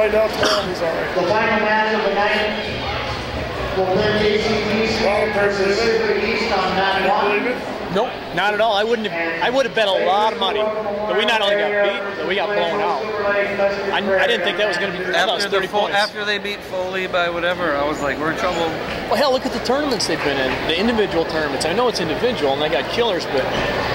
find out tomorrow he's all right. The final match of the night will play JC East versus Civic East on Believe one. Nope, not at all. I wouldn't have. I would have bet a lot of money, but we not only got beat, but we got blown out. I, I didn't think that was going to be. I thought was After, the 30 full, points. after they beat Foley by whatever, I was like, we're in trouble. Well, hell, look at the tournaments they've been in. The individual tournaments. I know it's individual and they got killers, but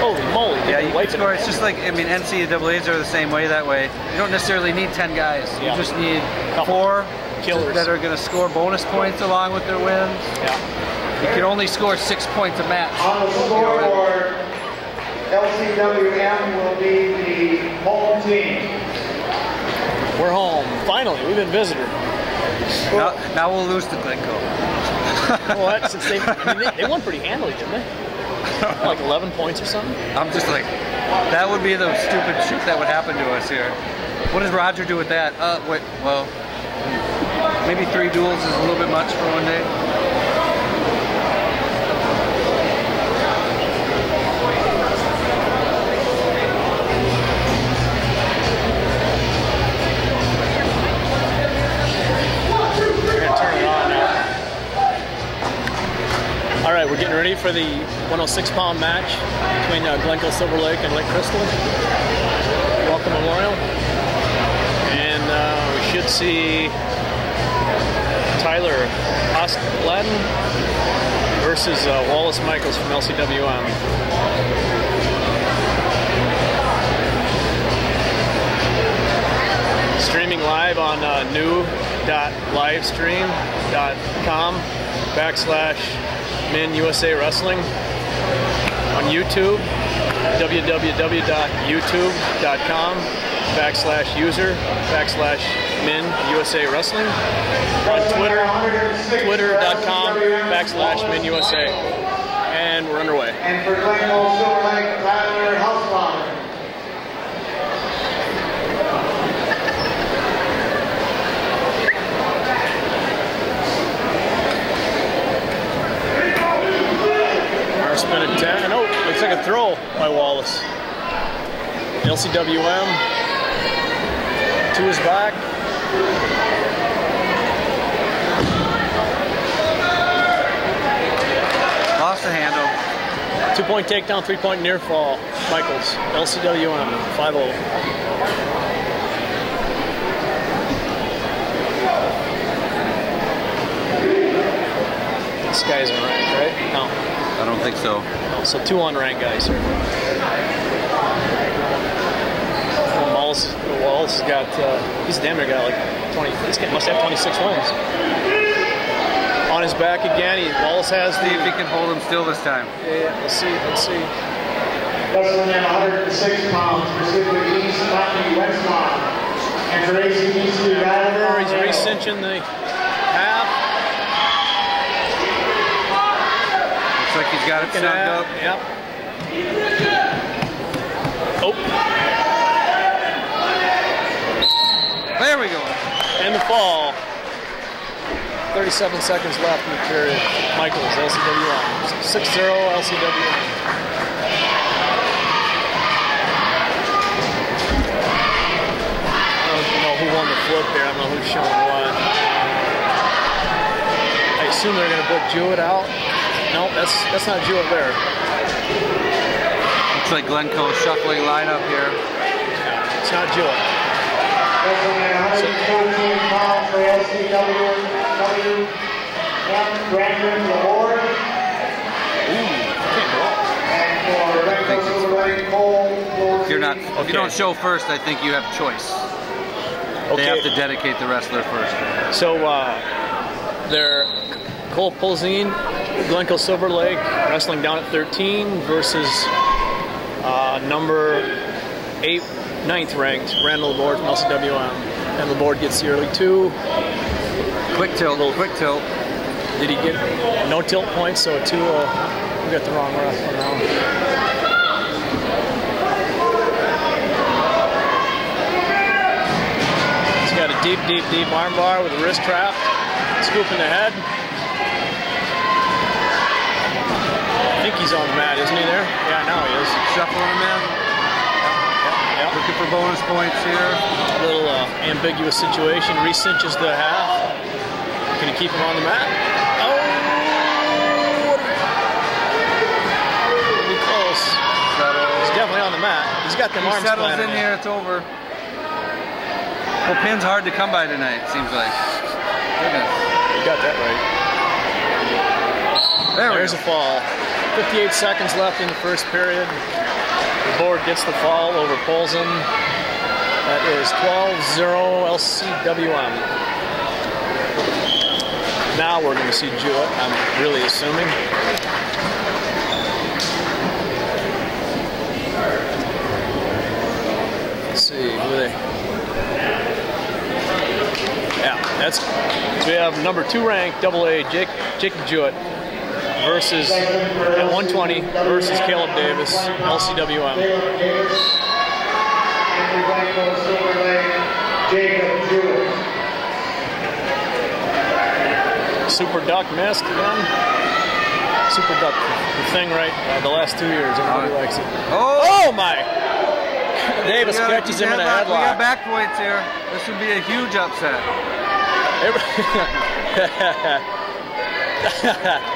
holy moly, Yeah, you can score. It's just like I mean, NCAA's are the same way that way. You don't necessarily need ten guys. You Yeah. just need Couple. four Killers. that are going to score bonus points along with their wins. Yeah. You can only score six points a match. On the scoreboard, LCWM will be the home team. We're home. Finally, we've been visitor. Now, now we'll lose to Glencoe. What? Since they, I mean, they, they won pretty handily, didn't they? Like 11 points or something. I'm just like, that would be the stupid shit that would happen to us here. What does Roger do with that? Uh, wait, well, maybe three duels is a little bit much for one day. All right, we're getting ready for the 106 pound match between uh, Glencoe Silver Lake and Lake Crystal. Wellcome Memorial. And uh, we should see Tyler Ostladen versus uh, Wallace Michaels from LCWM. Streaming live on uh, new.livestream.com backslash Min USA Wrestling on YouTube, www.youtube.com backslash user backslash Min USA Wrestling on Twitter, twitter.com backslash Min USA. And we're underway. And for Glencoe Silver Lake, Tyler Housefather. Spin at 10. Oh, looks like a throw by Wallace. LCWM to his back. Lost the handle. Two point takedown, three point near fall. Michaels, LCWM, 5 0. This guy's unranked, right? No. I don't think so. So two unranked guys here. Well, Wallace, Wallace has got, uh, he's damn near got like 20, this guy must have 26 wins. On his back again, he, Wallace has See if the, he can hold him still this time. yeah, let's see, let's see. Wrestling at 106 pounds for Civic East, Matthew Westmont. And for ACDC, Ryder He's re-cinching the half. Looks like he's got it snugged at, up. Yep. Oh, There we go. and the fall. 37 seconds left in the period. Michaels, LCW 6-0 LCWM. I don't know who won the flip here. I don't know who's showing what. I assume they're going to book Jewett out. No, that's that's not Jewett there. Looks like Glencoe shuffling lineup here. It's not Jewett. Wrestling at 114 pounds for LCWM, Brandon And for Glencoe Silver Lake, Cole If you're not, if you don't show first, I think you have choice. Okay. They have to dedicate the wrestler first. So uh, they're Cole Polzine, Glencoe Silver Lake, wrestling down at 13 versus uh, number eight, ninth ranked Randall Laborde from LCWM. And Laborde gets the early two. Quick tilt, little quick tilt. Did he get no tilt points? So a 2 uh, We got the wrong ref one. He's got a deep, deep, deep armbar with a wrist trap. scooping the head. I think he's on the mat, isn't he there? Yeah, now he is. Shuffling him in. Yeah, yeah. Looking for bonus points here. A little uh, ambiguous situation. Recinches the half. Can he keep him on the mat? Oh! what a- Pretty close. He's definitely on the mat. He's got them He arms settles in here, it's over. Well, pin's hard to come by tonight, seems like. Goodness. You got that right. There There's go. a fall. 58 seconds left in the first period. Laborde gets the fall over Polson. That is 12-0 LCWM. Now we're going to see Jewett, I'm really assuming. Let's see, who they? Yeah, that's so we have number two ranked double A Jake Jacob Jewett versus at 120 versus Caleb Davis LCWM. Caleb Davis. And Glencoe Silver Lake, Jacob Jewett. Super Duck missed again. Super Duck, the thing right uh, the last two years. Everybody Oh. likes it. Oh! Oh my! Davis got- catches him in a We got back points here. This would be a huge upset.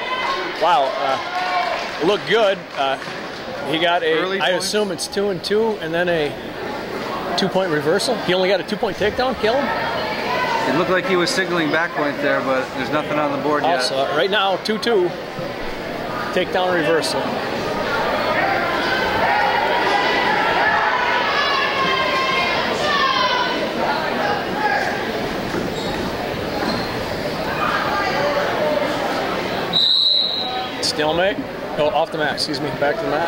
wow, uh, looked good. Uh, he got a. Early I points? assume it's two and two, and then a two-point reversal. He only got a two-point takedown. Kill him. It looked like he was signaling back point there, but there's nothing on the board yet. Also, right now, two-two. Takedown reversal. Stalemate. Oh, off the mat. Excuse me. Back to the mat.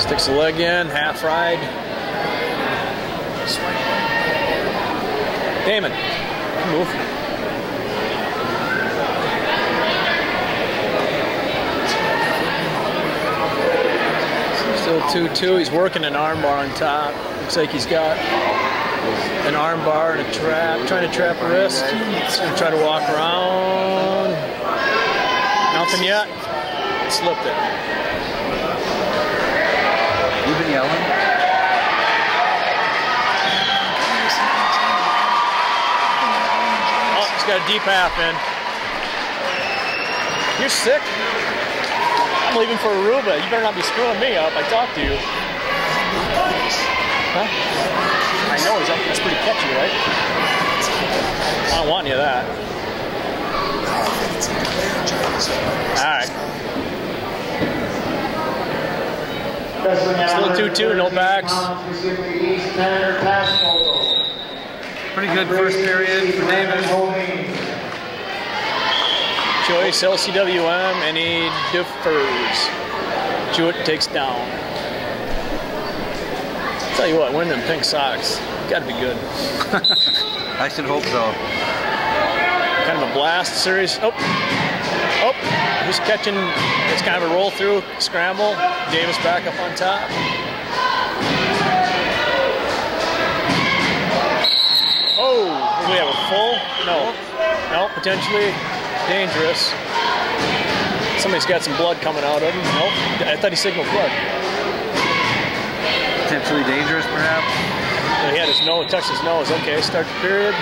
Sticks the leg in. Half ride. Damon, move. Still 2-2. He's working an armbar on top. Looks like he's got an armbar and a trap. Trying to trap a wrist. He's gonna try to walk around. Nothing yet. Slipped it. You've been yelling? Oh, he's got a deep half in. You're sick? I'm leaving for Aruba. You better not be screwing me up. I talked to you. Huh? I know, is that, that's pretty catchy, right? I don't want any of that. Alright. Still 2-2, no backs. Pretty good first period for Davis. Choice LCWM, and he defers. Jewett takes down. Tell you what, winning them pink socks, gotta be good. I should hope so. Kind of a blast series. Oh, oh, who's catching? It's kind of a roll through scramble. Davis back up on top. Oh, do we have a full? No, no, potentially dangerous. Somebody's got some blood coming out of him. Nope, I thought he signaled blood. Potentially dangerous, perhaps. He had his nose, touched his nose. Okay, start the period.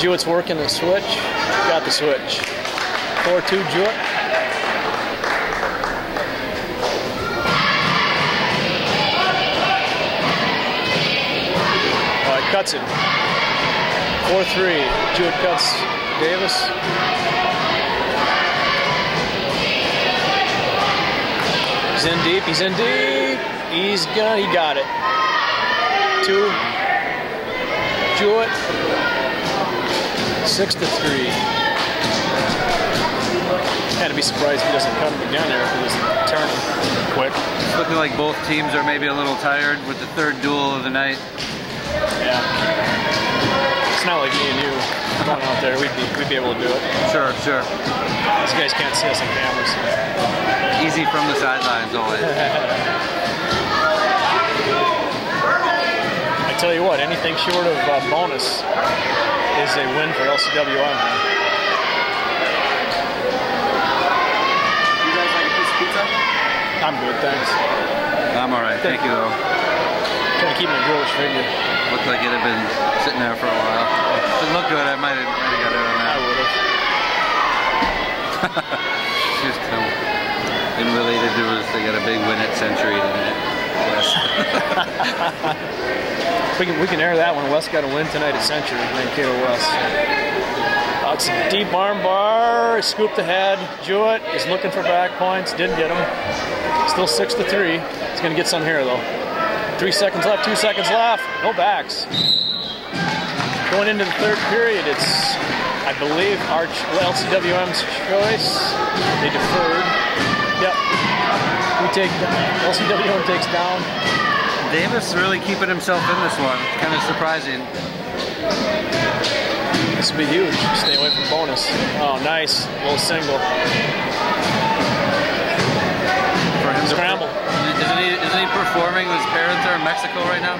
Jewett's working the switch. Got the switch. 4-2 Jewett. Oh, it 4-3. Jewett cuts Davis. He's in deep. He's in deep. He's got. He got it. Two. Jewett. Six to three. Had to be surprised he doesn't come him again there if he doesn't turn him quick. It's looking like both teams are maybe a little tired with the third duel of the night. Yeah. It's not like me and you going out there. We'd be, we'd be able to do it. Sure, sure. These guys can't see us on cameras. Easy from the sidelines always. I tell you what, anything short of uh, bonus is a win for LCWM. You guys like a piece of pizza? I'm good, thanks. I'm all right. Thank you, though. Trying to keep my girlish figure. Looked like it had been sitting there for a while. Didn't look good. I might have, might have got it on I that. would have. Just um, been related to us. They got a big win at Century tonight. Yes. We can, we can air that one. West got a win tonight at Century, Mankato West. Uh, it's a deep arm bar, scooped ahead. Jewett is looking for back points, didn't get them. Still six to three. He's gonna get some here though. Three seconds left, two seconds left. No backs. Going into the third period, it's I believe Arch LCWM's choice. They deferred. Yep. We take LCWM takes down. Davis really keeping himself in this one. Kind of surprising. This will be huge. Stay away from bonus. Oh, nice. Little single. For him Scramble. Isn't he, isn't he performing? His parents are in Mexico right now.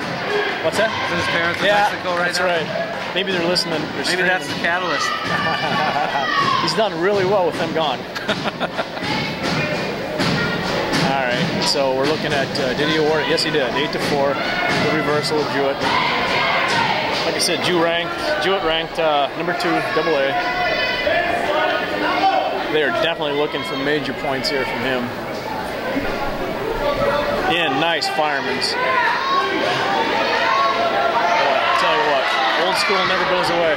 What's that? Isn't his parents in Yeah, Mexico right that's now? right. Maybe they're listening. They're Maybe that's the catalyst. He's done really well with them gone. All right, so we're looking at uh, did he award it? Yes, he did. Eight to four. The reversal of Jewett. Like I said, Jew ranked. Jewett ranked uh, number two, double A. They are definitely looking for major points here from him. In nice fireman's. Boy, tell you what, old school never goes away.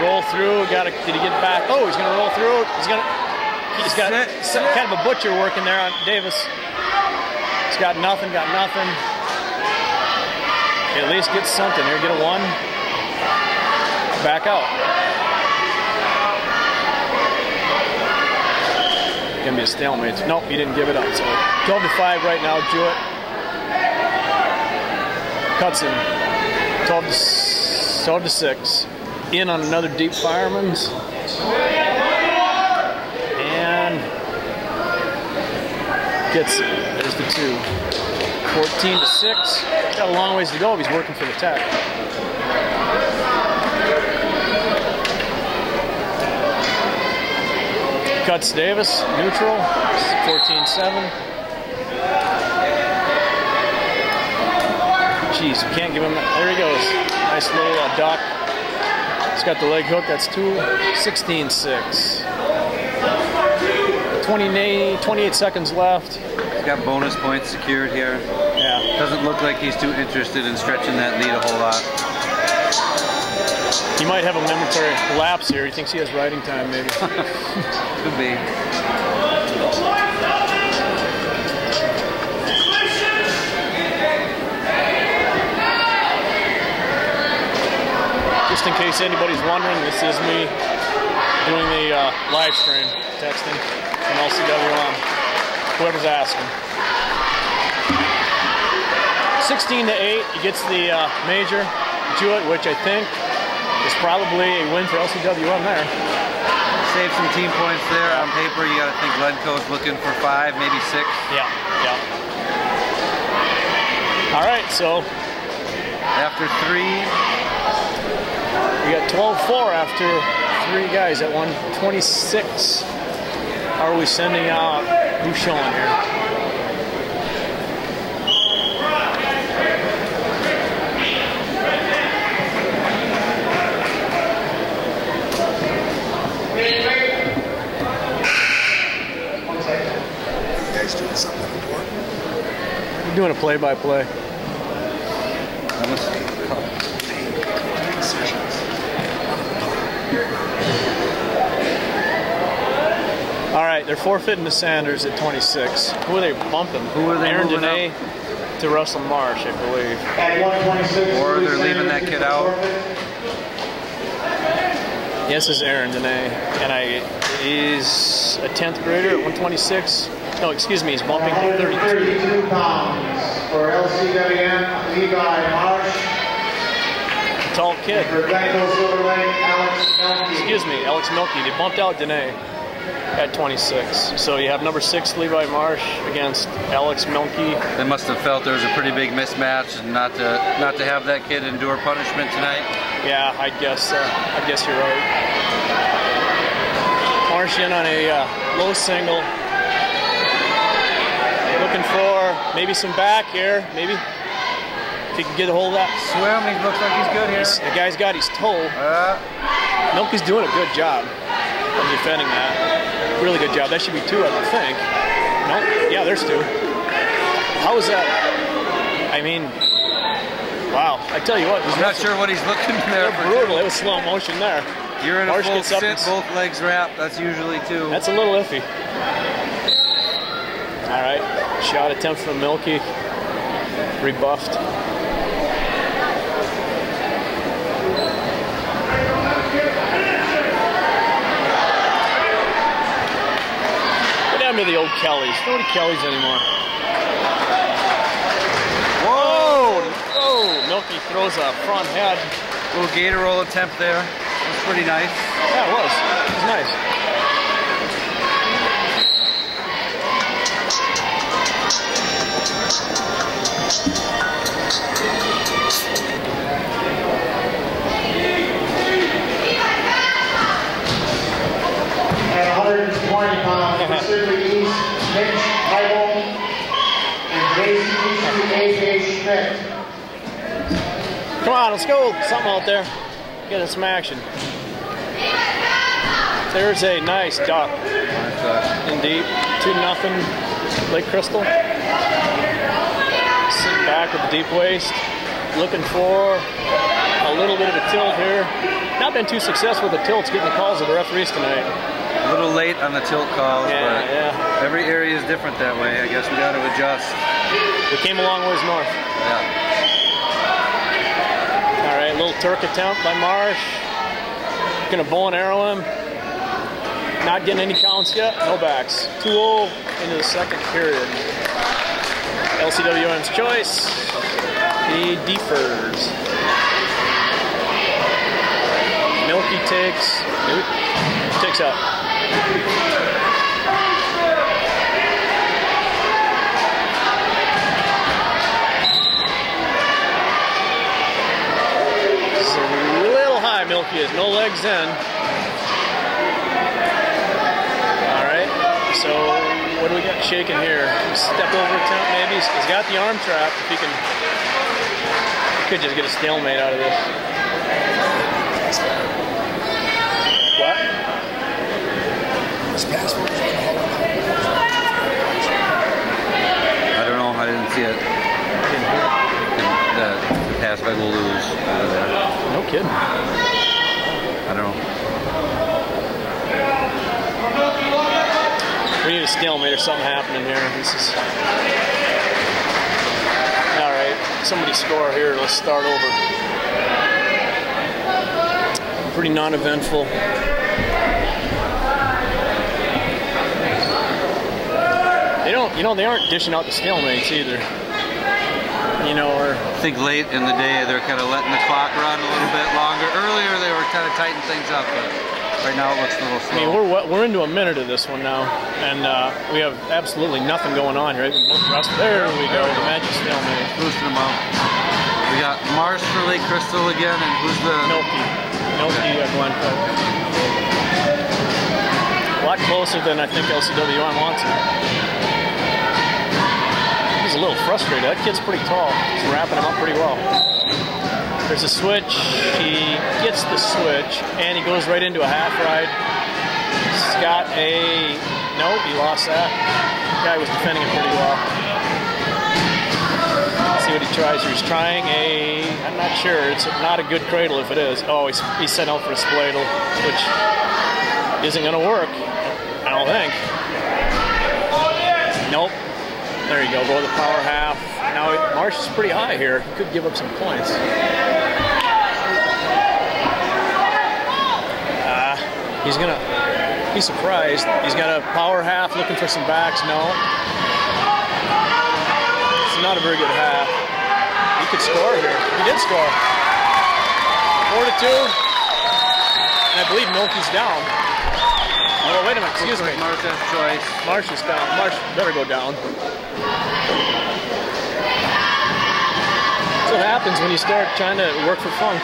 Roll through. Got to. Did he get back? Oh, he's gonna roll through. He's gonna. He's got some, kind of a butcher working there on Davis. He's got nothing. Got nothing. At least get something here. Get a one. Back out. Gonna be a stalemate. Nope, he didn't give it up. So 12 to 5 right now, Jewett. Cuts him. 12 to, 12 to 6. In on another deep fireman's. And gets it. There's the two. 14 to 6. Got a long ways to go if he's working for the tech. Cuts Davis, neutral, 14-7. Jeez, you can't give him that. There he goes. Nice little uh, duck. He's got the leg hook. That's two. 16-6. 28, 28 seconds left. He's got bonus points secured here. Yeah. Doesn't look like he's too interested in stretching that lead a whole lot. He might have a momentary lapse here. He thinks he has riding time, maybe. Could be. Just in case anybody's wondering, this is me doing the uh, live stream, texting from LCWM. Whoever's asking. 16 to 8, he gets the uh, major Jewett, which I think probably a win for LCWM there. Save some team points there. On paper, you got to think Glencoe's looking for five, maybe six. Yeah, yeah. All right, so After three, we got 12-4 after three guys at 126. How are we sending out? Who's showing here? We're doing a play-by-play. All right, they're forfeiting to Sanders at 26. Who are they bumping? Who are they Aaron Dene to Russell Marsh, I believe. At 126. Or they're leaving that kid out. Yes, it's Aaron Dene, and I he's a 10th grader at 126. No, excuse me, he's bumping to 32. 132 pounds for LCWM, Levi Marsh. Tall kid. For Glencoe Silver Lake, Alex Melky. Excuse me, Alex Milkey. They bumped out Dene at 26. So you have number six Levi Marsh against Alex Milkey. They must have felt there was a pretty big mismatch, and not to not to have that kid endure punishment tonight. Yeah, I guess. Uh, I guess you're right. Marsh in on a uh, low single. Looking for maybe some back here. Maybe if he can get a hold of that. Swim, he looks like he's good here. He's- the guy's got his toe. Uh, Milky's doing a good job of defending that. Really good job. That should be two, I would think. No, yeah, there's two. How is that? I mean, wow. I tell you what, I'm not sure what he's looking there brutal. It was slow motion there. You're in a Marsh full gets up sit, both legs wrapped. That's usually two. That's a little iffy. All right, shot attempt from Milky, rebuffed. What happened to the old Kellys? Nobody Kellys anymore. Whoa! Whoa! Milky throws a front head. little gator roll attempt there. That's pretty nice. Yeah, it was. It was nice. Come on, let's go. Something out there. Get us some action. There's a nice duck Nice, uh, in deep. 2 nothing. Lake Crystal. Back with the deep waist. Looking for a little bit of a tilt here. Not been too successful with the tilts getting the calls of the referees tonight. a little late on the tilt calls, Yeah, but yeah. every area is different that way. I guess we got to adjust. We came a long ways north. Yeah. All right, little Turk attempt by Marsh. Gonna bow and arrow him. Not getting any counts yet. No backs. 2-0 into the second period. LCWM's choice. He defers. Milky takes. Nope. Takes out. It's a little high, Milky is. No legs in. All right. So what do we got shaking here? Step over attempt maybe. He's got the arm trap. If he can, he could just get a stalemate out of this. What? His passport was on the Hall of I don't know. I didn't see it. The, the pass by will lose. over there. No kidding. I don't know. We need a stalemate or something happening here. This is. All right. Somebody score here. Let's start over. Pretty non-eventful. They don't, you know, they aren't dishing out the stalemates either. You know, or I think late in the day they're kind of letting the clock run a little bit longer. Earlier they were kind of tightening things up, but right now it looks a little I mean, we're we- we're into a minute of this one now, and uh, we have absolutely nothing going on here. There we go. The magic stalemate. Boosting them up. We got Mars for Lake Crystal again, and who's the Milky. Milky uh, Glencoe. A lot closer than I think LCWM wants it. He's a little frustrated. That kid's pretty tall. He's wrapping him up pretty well. There's a switch. He gets the switch, and he goes right into a half ride. He's got a... Nope, he lost that. Guy was defending it pretty well. Let's see what he tries. He's trying a... I'm not sure. It's not a good cradle if it is. Oh, he's, he's sent out for a spladle, which isn't going to work. I don't think. Nope. There you go. Go to the power half. Now Marsh is pretty high here. He could give up some points. He's gonna. be surprised. He's got a power half looking for some backs. No. It's not a very good half. He could score here. He did score. Four to two. And I believe Milky's down. Oh, wait a minute. Excuse me. Mars has choice? Marsh is down. Marsh better go down. That's what happens when you start trying to work for funk.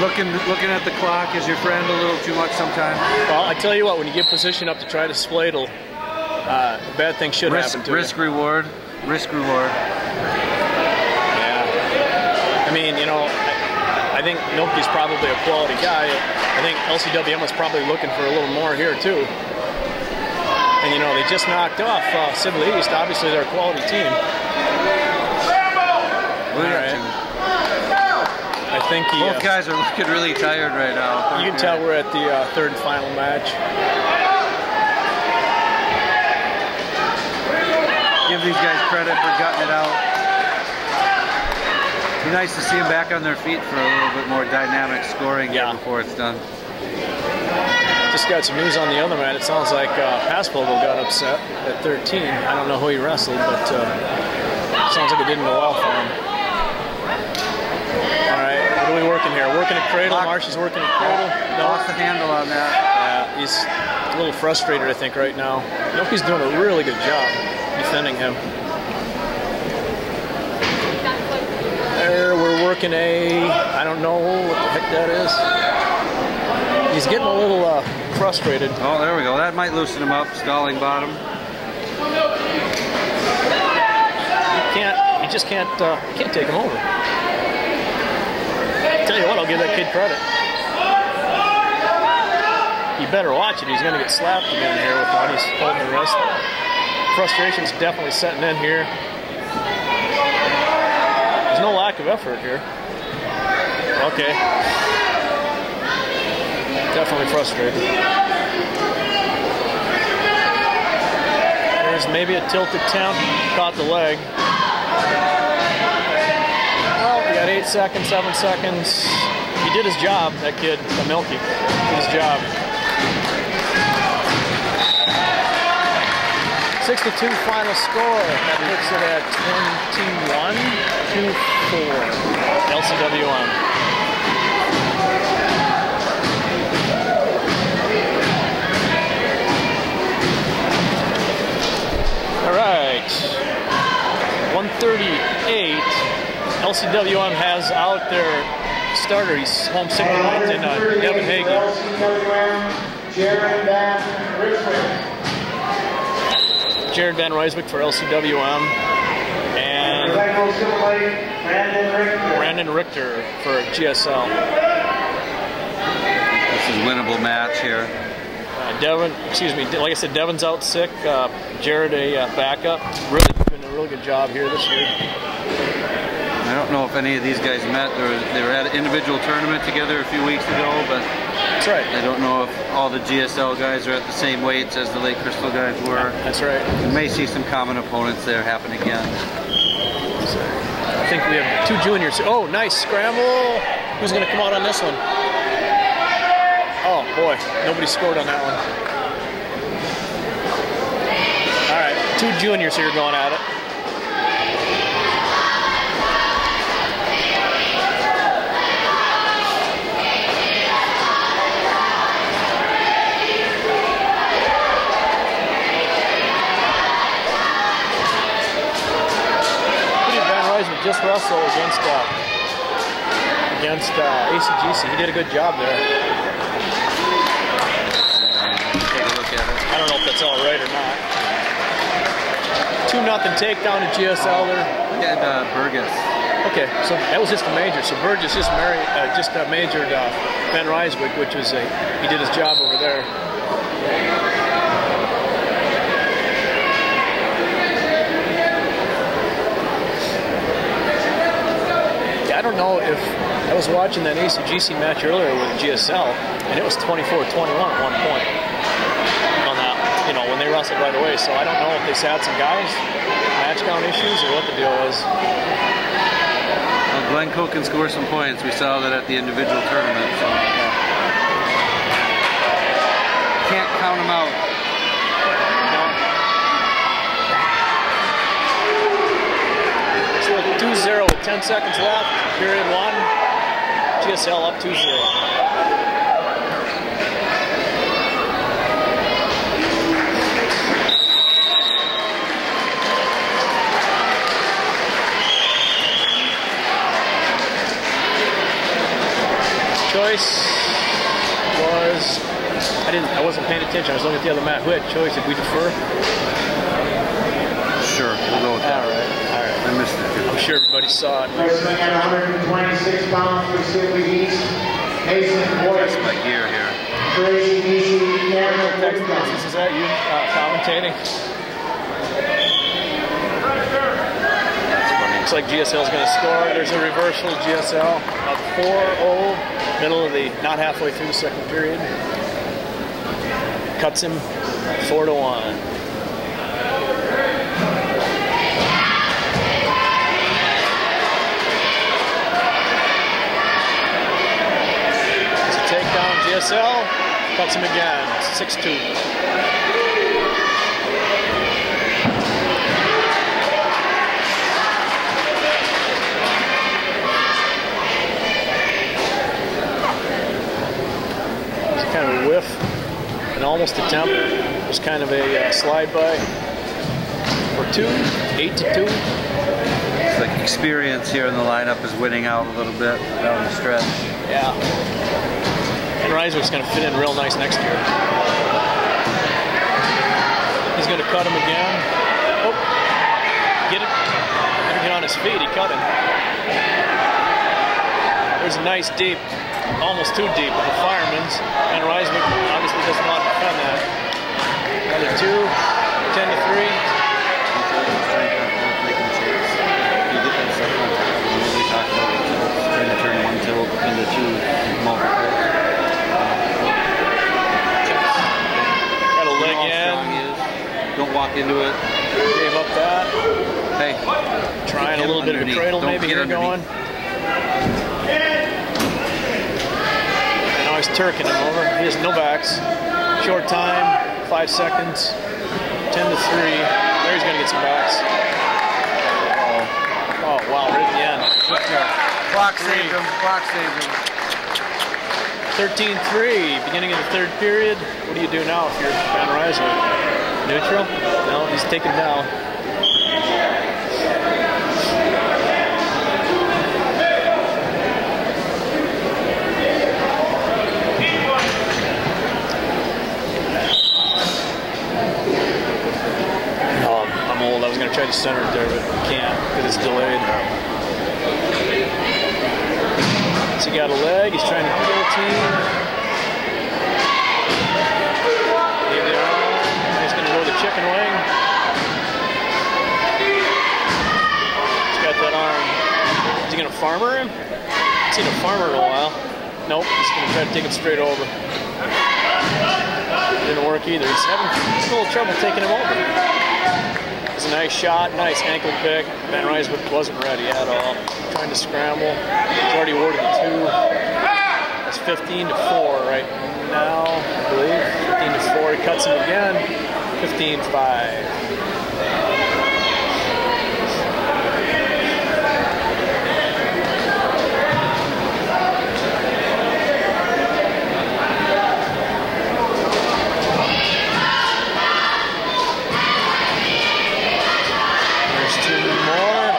Looking looking at the clock is your friend a little too much sometimes. Well, I tell you what, when you get position up to try to spladle, uh, bad things should Risk happen to risk Risk reward, risk reward. Yeah. I mean, you know, I, I think Noki's probably a quality guy. I think LCWM was probably looking for a little more here too. And you know, they just knocked off uh, Sibley East. Obviously, they're a quality team. All right. I think he. Both uh, guys are looking really tired right now. You can tell we're at the uh, third and final match. Give these guys credit for gutting it out. Be nice to see them back on their feet for a little bit more dynamic scoring Yeah. before it's done. Just got some news on the other mat. It sounds like uh, got upset at 13. I don't know who he wrestled, but uh, sounds like it didn't go well for him. All right, what are we working at cradle. Lock. Marsh is working at cradle. Lost the handle on that. Yeah, he's a little frustrated, I think, right now. Noki's doing a really good job defending him. There, we're working a, I don't know what the heck that is. He's getting a little uh, frustrated. Oh, there we go. That might loosen him up. Stalling bottom. Can't, he just can't, uh, can't take him over. Tell you what, I'll give that kid credit. You better watch it. He's going to get slapped again here with he's holding the wrist. Frustration's definitely setting in here. There's no lack of effort here. Okay. Definitely frustrated. There's maybe a tilted temp, caught the leg. Got eight seconds, seven seconds. He did his job, that kid, the Milky. His job. 62 final score. That puts it at 21 to 4. LCWM. All right. 138. LCWM has out their starter. He's home sick tonight in uh, Devin Hagee. Jared Van Richmond. Jared Van Ryswick for LCWM. And Glencoe Silver Lake, Brandon Richter. Brandon Richter for GSL. This is winnable match here. Uh, Devin, excuse me, like I said, Devin's out sick. Uh, Jared a uh, backup. Really doing a really good job here this year. I don't know if any of these guys met. They were, they were at an individual tournament together a few weeks ago, but That's right. I don't know if all the GSL guys are at the same weights as the Lake Crystal guys were. That's right. We may see some common opponents there happen again. I think we have two juniors. Oh, nice scramble. Who's going to come out on this one? Oh boy, nobody scored on that one. All right, two juniors here going at it. Who did Van Ryswick just wrestle against uh, against uh, ACGC? He did a good job there. Take a look at it. I don't know if that's all right or not. Two nothing takedown to GSL there. Look at uh, Burgess. Okay, so that was just a major. So Burgess just married, uh, just uh, majored uh, Van Ryswick, which was a he did his job over there. I don't know if I was watching that ACGC match earlier with GSL, and it was 24-21 at one point on that. You know, when they wrestled right away. So I don't know if they had some guys match count issues or what the deal was. Well, Glencoe can score some points. We saw that at the individual tournament. So. Can't count them out. So 2-0 with 10 seconds left, period one. GSL up 2-0. choice was I didn't I wasn't paying attention. I was looking at the other mat. Who had choice? Did we defer? sure everybody saw it. Wrestling at 126 pounds for Sibley East. Mason Boyd. That's my gear here. Crazy, Easy, Cameron Texas, is that you uh, commentating? Looks like GSL is going to score. There's a reversal. GSL up 4-0, middle of the, not halfway through the second period. Cuts him four to one. Takedown. Cuts him again. 6-2. It's kind of a whiff, an almost attempt. It was kind of a uh, slide by for two, eight to two. It's like experience here in the lineup is winning out a little bit down the stretch. Ryswick's going to fit in real nice next year. He's going to cut him again. Oh, get it. Better get on his feet. He cut him. There's a nice deep, almost too deep of the fireman's. And Ryswick obviously doesn't want to defend that. Another two, 10 to three. Into two multiple. Got a leg How strong he in. Is. Don't walk into it. Gave up that. Hey, Trying a Get little bit of a underneath. cradle Don't maybe get here going. underneath. And now he's turking him over. He has no backs. Short time, five seconds, 10 to 3. There he's going to get some backs. Oh, wow, right at the end. quick there. Clock saved him. Clock saved him. 13 3, beginning of the third period. What do you do now if you're Van Rysel? Neutral? No, he's taken down. I'm, I'm old. I was going to try to center it there, but can't because it's delayed. So he got a leg. He's trying to guillotine. Chicken wing. He's got that arm. Is he going to farmer him? I've seen a farmer in a while. Nope. He's going to try to take him straight over. Didn't work either. He's having he's a little trouble taking him over. It's a nice shot, nice ankle pick. Van Ryswick wasn't ready at all. Trying to scramble. He's already awarded the two. That's 15 to 4 right now, I believe. 15 to 4. He cuts him again. 15 5. There's two more.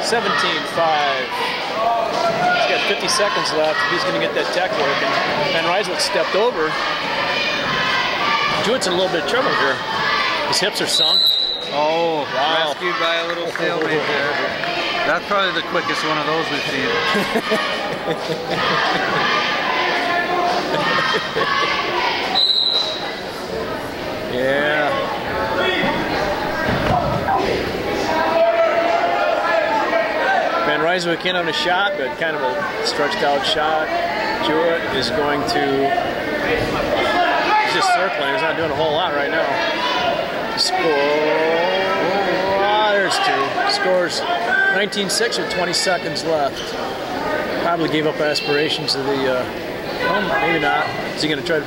17 5. He's got 50 seconds left. He's going to get that tech working. Van Ryswick stepped over. Jewett's in a little bit of trouble here. His hips are sunk. Oh, Wow. rescued by a little stalemate there. That's probably the quickest one of those we've seen. Yeah. Van Ryswick in on a shot, but kind of a stretched out shot. Jewett is going to. Circling. He's not doing a whole lot right now. Score. There's two. Scores 19-6 with 20 seconds left. Probably gave up aspirations of the. Uh, maybe not. Is he going to try to?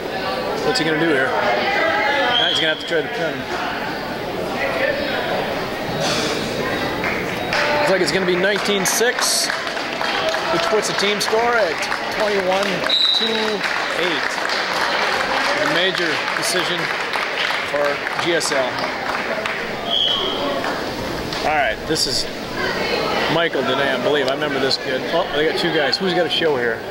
What's he going to do here? Now he's going to have to try to pin. Looks like it's going to be 19-6, which puts the team score at 21-2-8 major decision for GSL. All right, this is Michael today, I believe. I remember this kid. Oh, they got two guys. Who's got a show here?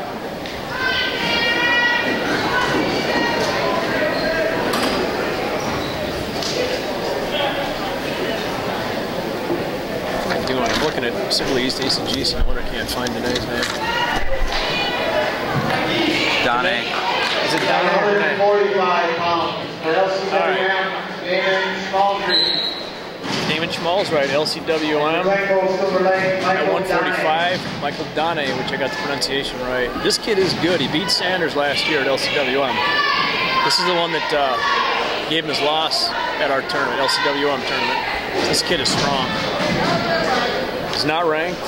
Doing, I'm looking at Sibley East ACGC. I wonder I can't find today's name. Donnie. Is it or 145 pounds for LCWM, Damon Smalltree. Damon Schmalz, right? LCWM. Glencoe Silver Lake, At 145, Michael Dane, which I got the pronunciation right. This kid is good. He beat Sanders last year at LCWM. This is the one that uh, gave him his loss at our tournament, LCWM tournament. This kid is strong. He's not ranked.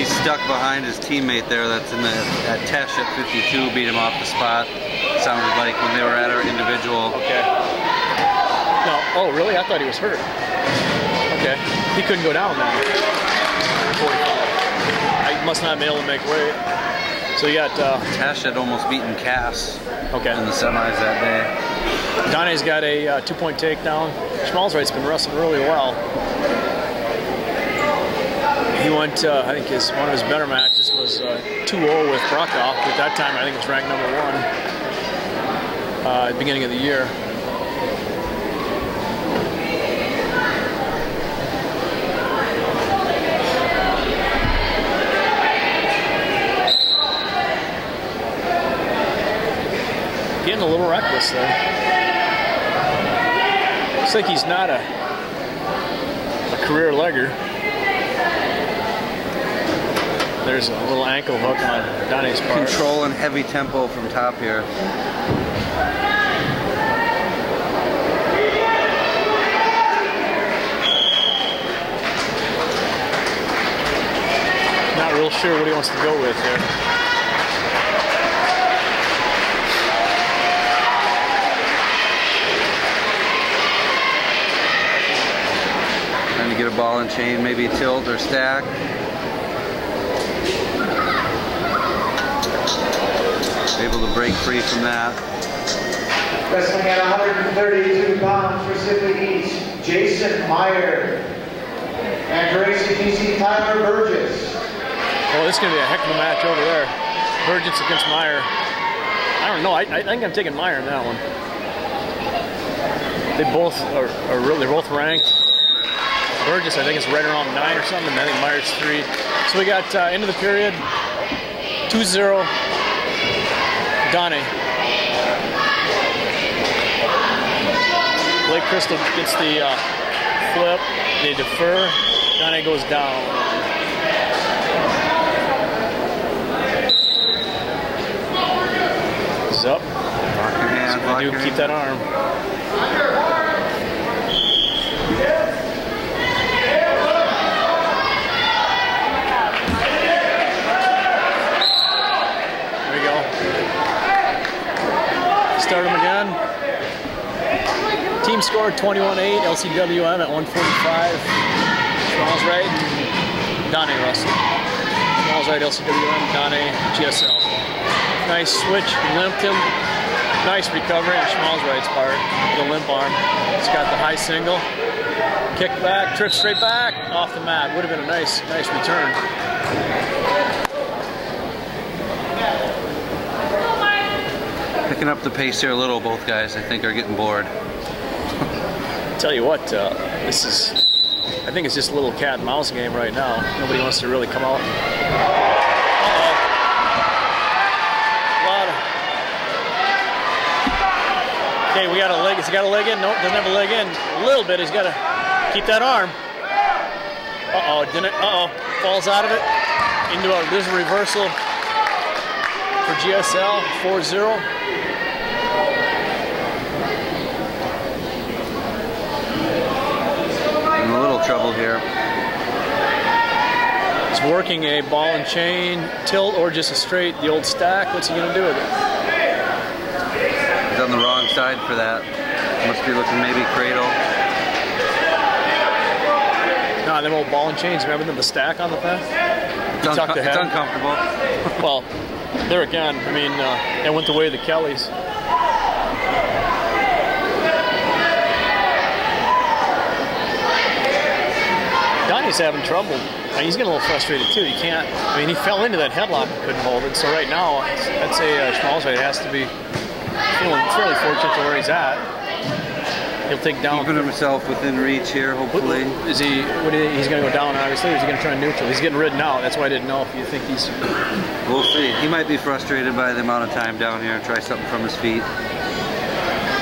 He's stuck behind his teammate there that's in the at Tesh at 52, beat him off the spot. Sounded like when they were at our individual. Okay. No. Oh, really? I thought he was hurt. Okay. He couldn't go down then. 45. I must not be able to make weight. So you got uh, Tesh had almost beaten Cass okay. in the semis that day. Donnie's got a uh, two-point takedown. Schmalzright's been wrestling really well. He went, uh, I think his one of his better matches was uh, 2-0 with Brockoff. At that time, I think it was ranked number one uh, at the beginning of the year. Getting a little reckless there. Looks like he's not a, a career legger. There's a little ankle hook on Donnie's part. Control and heavy tempo from top here. Not real sure what he wants to go with here. Trying to get a ball and chain, maybe tilt or stack. Able to break free from that. Wrestling at 132 pounds, for Sibley East, Jason Meyer. And for ACGC, Tyler Burgess. Well, this is going to be a heck of a match over there. Burgess against Meyer. I don't know. I, I think I'm taking Meyer in that one. They both are, are really they're both ranked. Burgess, I think, is right around nine or something. I think Meyer's three. So we got uh, end of the period 2 0. Donnie. Lake Crystal gets the uh, flip. They defer. Donnie goes down. Up. Lock your hand, lock do keep that arm. There we go. Start him again. Team scored 21-8, LCWM at 145. Smalls right, Donnie Russell. Smalls right, LCWM, Donnie, GSL. Nice switch, limped him. Nice recovery on Schmalz right's part, the limp arm. It's got the high single. Kick back, trip straight back, off the mat. Would have been a nice, nice return. Picking up the pace here a little, both guys, I think, are getting bored. Tell you what, uh, this is, I think it's just a little cat and mouse game right now. Nobody wants to really come out. Okay, we got a leg. Has he got a leg in? Nope, doesn't have a leg in. A little bit. He's got to keep that arm. Uh-oh, didn't? Uh-oh. Falls out of it. Into a, there's a reversal for GSL, 4-0. In a little trouble here. He's working a ball and chain, tilt, or just a straight, the old stack. What's he going to do with it? He's on the wrong side for that. Must be looking maybe cradle. Nah, them old ball and chains. Remember them, the stack on the pen? It's, You tucked unco- the it's uncomfortable. Well, there again, I mean, uh, it went the way of the Kellys. Donnie's having trouble. He's getting a little frustrated too. He can't. I mean, he fell into that headlock and couldn't hold it. So right now, I'd say uh, Schmalzweit has to be feeling fairly fortunate to where he's at. He'll take down. Keeping himself within reach here, hopefully. Is he? What do you, he's going to go down, obviously. Or is he going to try neutral? He's getting ridden out. That's why I didn't know if you think he's. We'll see. He might be frustrated by the amount of time down here and try something from his feet.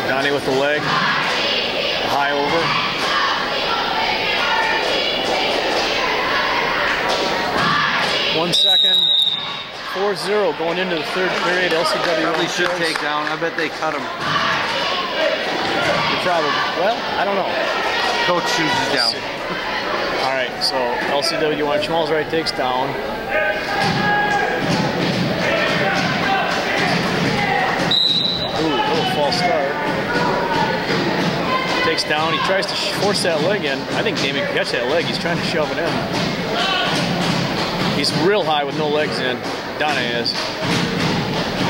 Donnie with the leg. High over. One second. 4-0 going into the third period. LCW Probably should shows. take down. I bet they cut him. Probably. Well, I don't know. Coach chooses down. All right, so LCW one Schmalz right takes down. Ooh, little false start. Takes down. He tries to force that leg in. I think Damien can catch that leg. He's trying to shove it in. He's real high with no legs in. Donna is.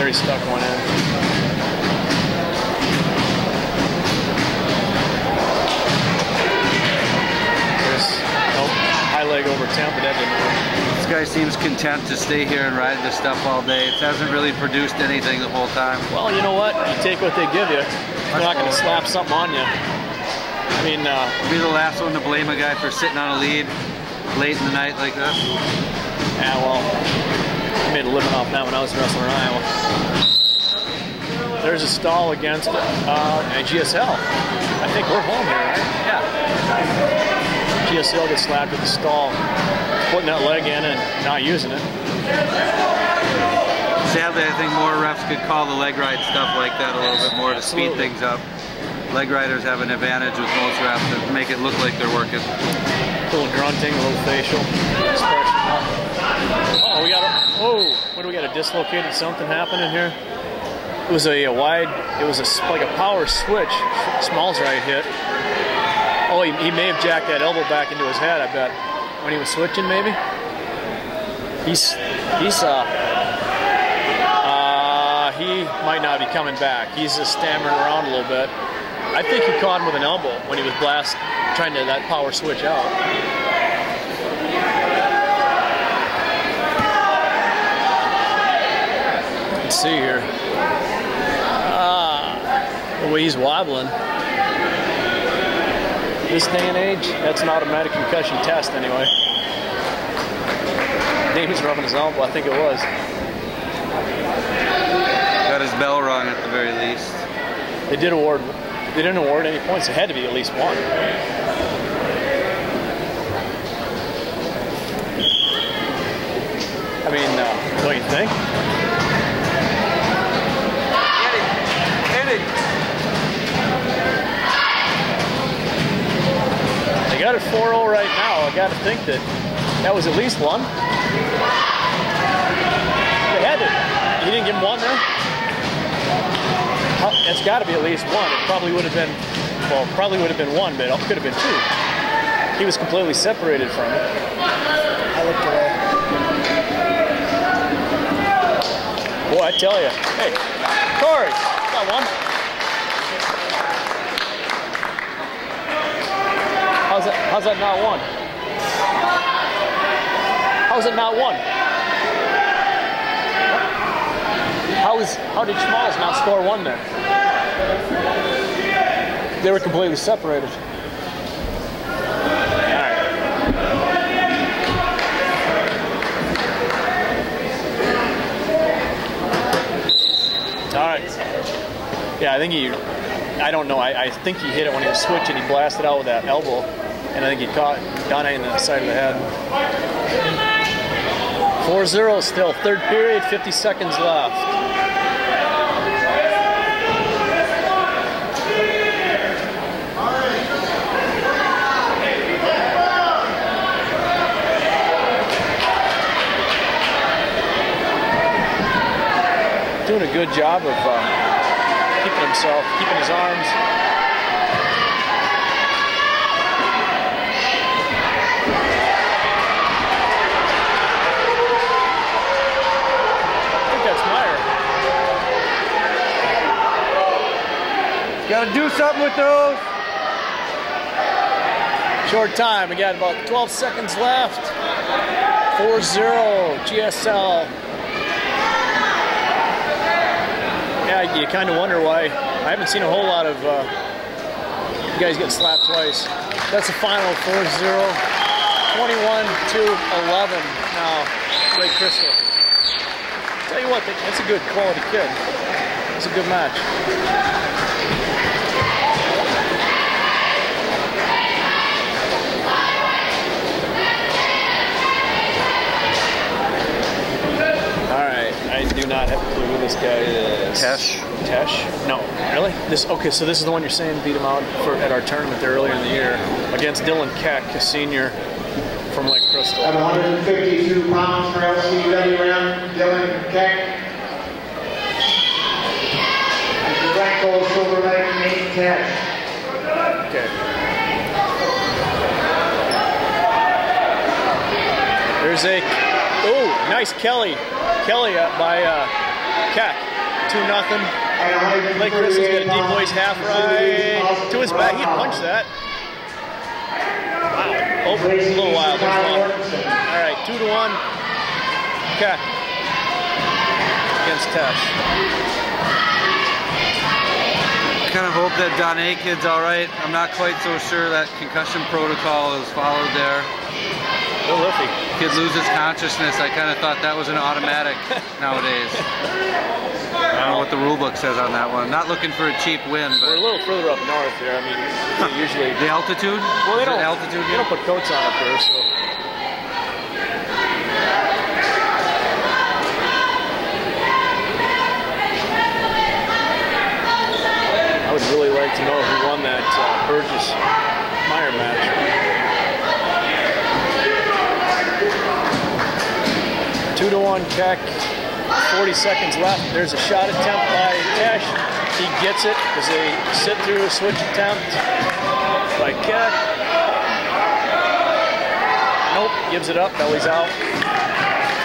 He's stuck one in. Leg over but that didn't work. This guy seems content to stay here and ride this stuff all day. It hasn't really produced anything the whole time. Well, you know what? You take what they give you. They're not going to slap something on you. I mean, uh, Be the last one to blame a guy for sitting on a lead late in the night like this. yeah, well, I made a living off that when I was wrestling in Iowa. There's a stall against uh, GSL. I think we're home here, right? Yeah. GSL gets slapped with the stall, putting that leg in and not using it. Sadly, I think more refs could call the leg ride stuff like that a little bit more to speed things up. Leg riders have an advantage with most refs to make it look like they're working. A little grunting, a little facial expression. Oh, we got a, oh, what do we got? A dislocated something happening here? It was a, a wide, it was a, like a power switch. Smalls right hit. Oh, he, he may have jacked that elbow back into his head, I bet. When he was switching, maybe? He's, he's, uh, uh, he might not be coming back. He's just stammering around a little bit. I think he caught him with an elbow when he was blast trying to that power switch out. Let's see here. Ah, the way he's wobbling. This day and age, that's an automatic concussion test anyway. Damon's rubbing his elbow, I think it was. Got his bell rung at the very least. They did award. They didn't award any points. It had to be at least one. I mean, uh, don't you think? Hit it! Hit it! Got it 4-0 right now. I got to think that that was at least one. They had to. You didn't give him one there. How- oh, It's got to be at least one. It probably would have been, well, probably would have been one, but it could have been two. He was completely separated from it. I looked away. Boy, I tell you. Hey, Corey, got one. How's that? Not one? How's it not one? How is? How did Schmalz not score one there? They were completely separated. All right. Yeah, I think he. I don't know. I, I think he hit it when he was switching. He blasted out with that elbow, and I think he caught Donna in the side of the head. 4-0 still. Third period, 50 seconds left. Doing a good job of uh, keeping himself, keeping his arms. I think that's Meyer. Gotta do something with those! Short time. We got about 12 seconds left. 4-0 GSL. Yeah, you kind of wonder why. I haven't seen a whole lot of uh, You guys get slapped twice. That's the final 4-0. 21 to 11 now. Ray Crystal. Tell you what, that's a good quality kid. It's a good match. All right, I do not have a clue who this guy is. Tesh. Tesh? No, really? This okay? So this is the one you're saying beat him out for at our tournament there earlier in the year against Dylan Keck, a senior from Lake Crystal. At 152 pounds for LCW round, Dylan Keck. And Glencoe Silver Lake, Nate Tesh. Okay. There's a oh nice Kelly Kelly up by uh, Keck two nothing. At Lake Crystal's got a 138 deep boys half right to his back. He punched that. Wow. Over a little while. All right, two to one. Keck against Tesh. Kind of hope that Don A kid's all right. I'm not quite so sure that concussion protocol is followed there. Liffey. Kid loses consciousness. I kind of thought that was an automatic nowadays. I don't know what the rule book says on that one. Not looking for a cheap win, We're a little further up north there. I mean, usually the altitude. Well, they don't. altitude. They don't put coats on up there, so. I would really like to know who won that uh, Burgess Meyer match. To one Keck. 40 seconds left. There's a shot attempt by Tesh. He gets it as a sit through a switch attempt by Keck. Nope, gives it up. Belly's out.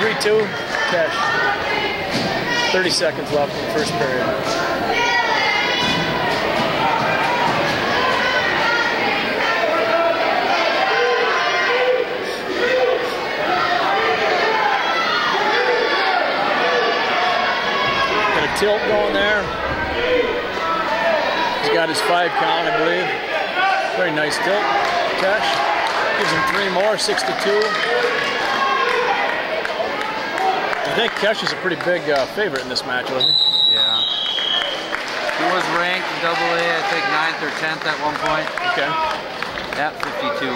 3 2, Tesh. 30 seconds left in the first period. Tilt going there. He's got his five count, I believe. Very nice tilt. Tesh gives him three more, six to two. I think Kesh is a pretty big uh, favorite in this match, wasn't he? Yeah. He was ranked in double A, I think ninth or tenth at one point Okay. at 52.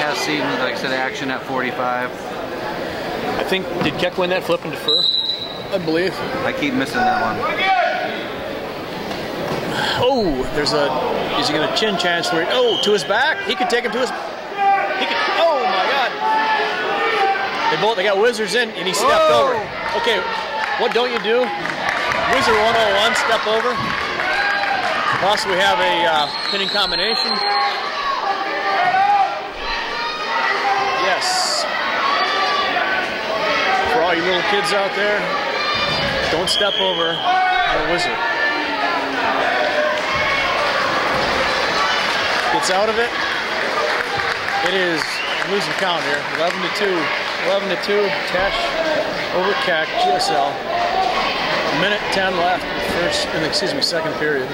Has seen, like I said, action at 45. I think did Keck win that flip and defer? I believe. I keep missing that one. Oh, there's a. Is he going to chin chance for it? Oh, to his back. He could take him to his. He could. Oh my God. They both. They got wizards in, and he stepped Oh. over. Okay, what don't you do? Wizard 101, step over. Plus, we have a uh, pinning combination. Yes. For all you little kids out there, don't step over a wizard. Gets out of it. It is losing count here. 11 to 2. 11 to 2. Tesh over Keck. GSL. A Minute 10 left first, excuse me, second period.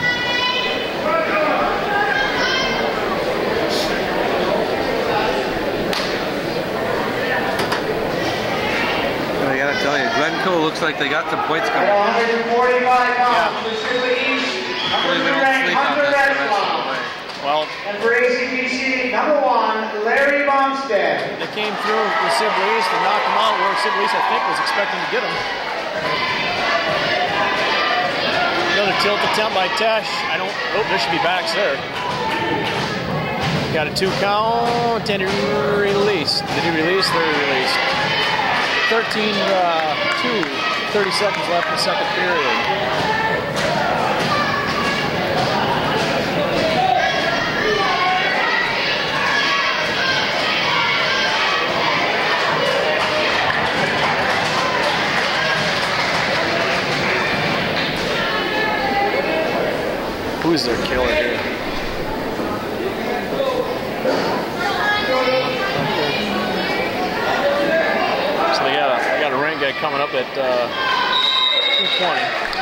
I gotta tell you, Glencoe looks like they got some points At coming. 145 pounds, Sibley East, number we ranked Hunter this the rest of the Redlaw. Well, And for ACGC, number one, Larry Bumstead. they came through with Sibley East and knocked him out where Sibley East, I think, was expecting to get him. Another tilt attempt by Tesh. I don't, oh, there should be backs there. Got a two count and he released. Did he release? There he released. 13 uh, 2, 30 seconds left in the second period. Who's their killer here? They got a rank guy coming up at uh, 220.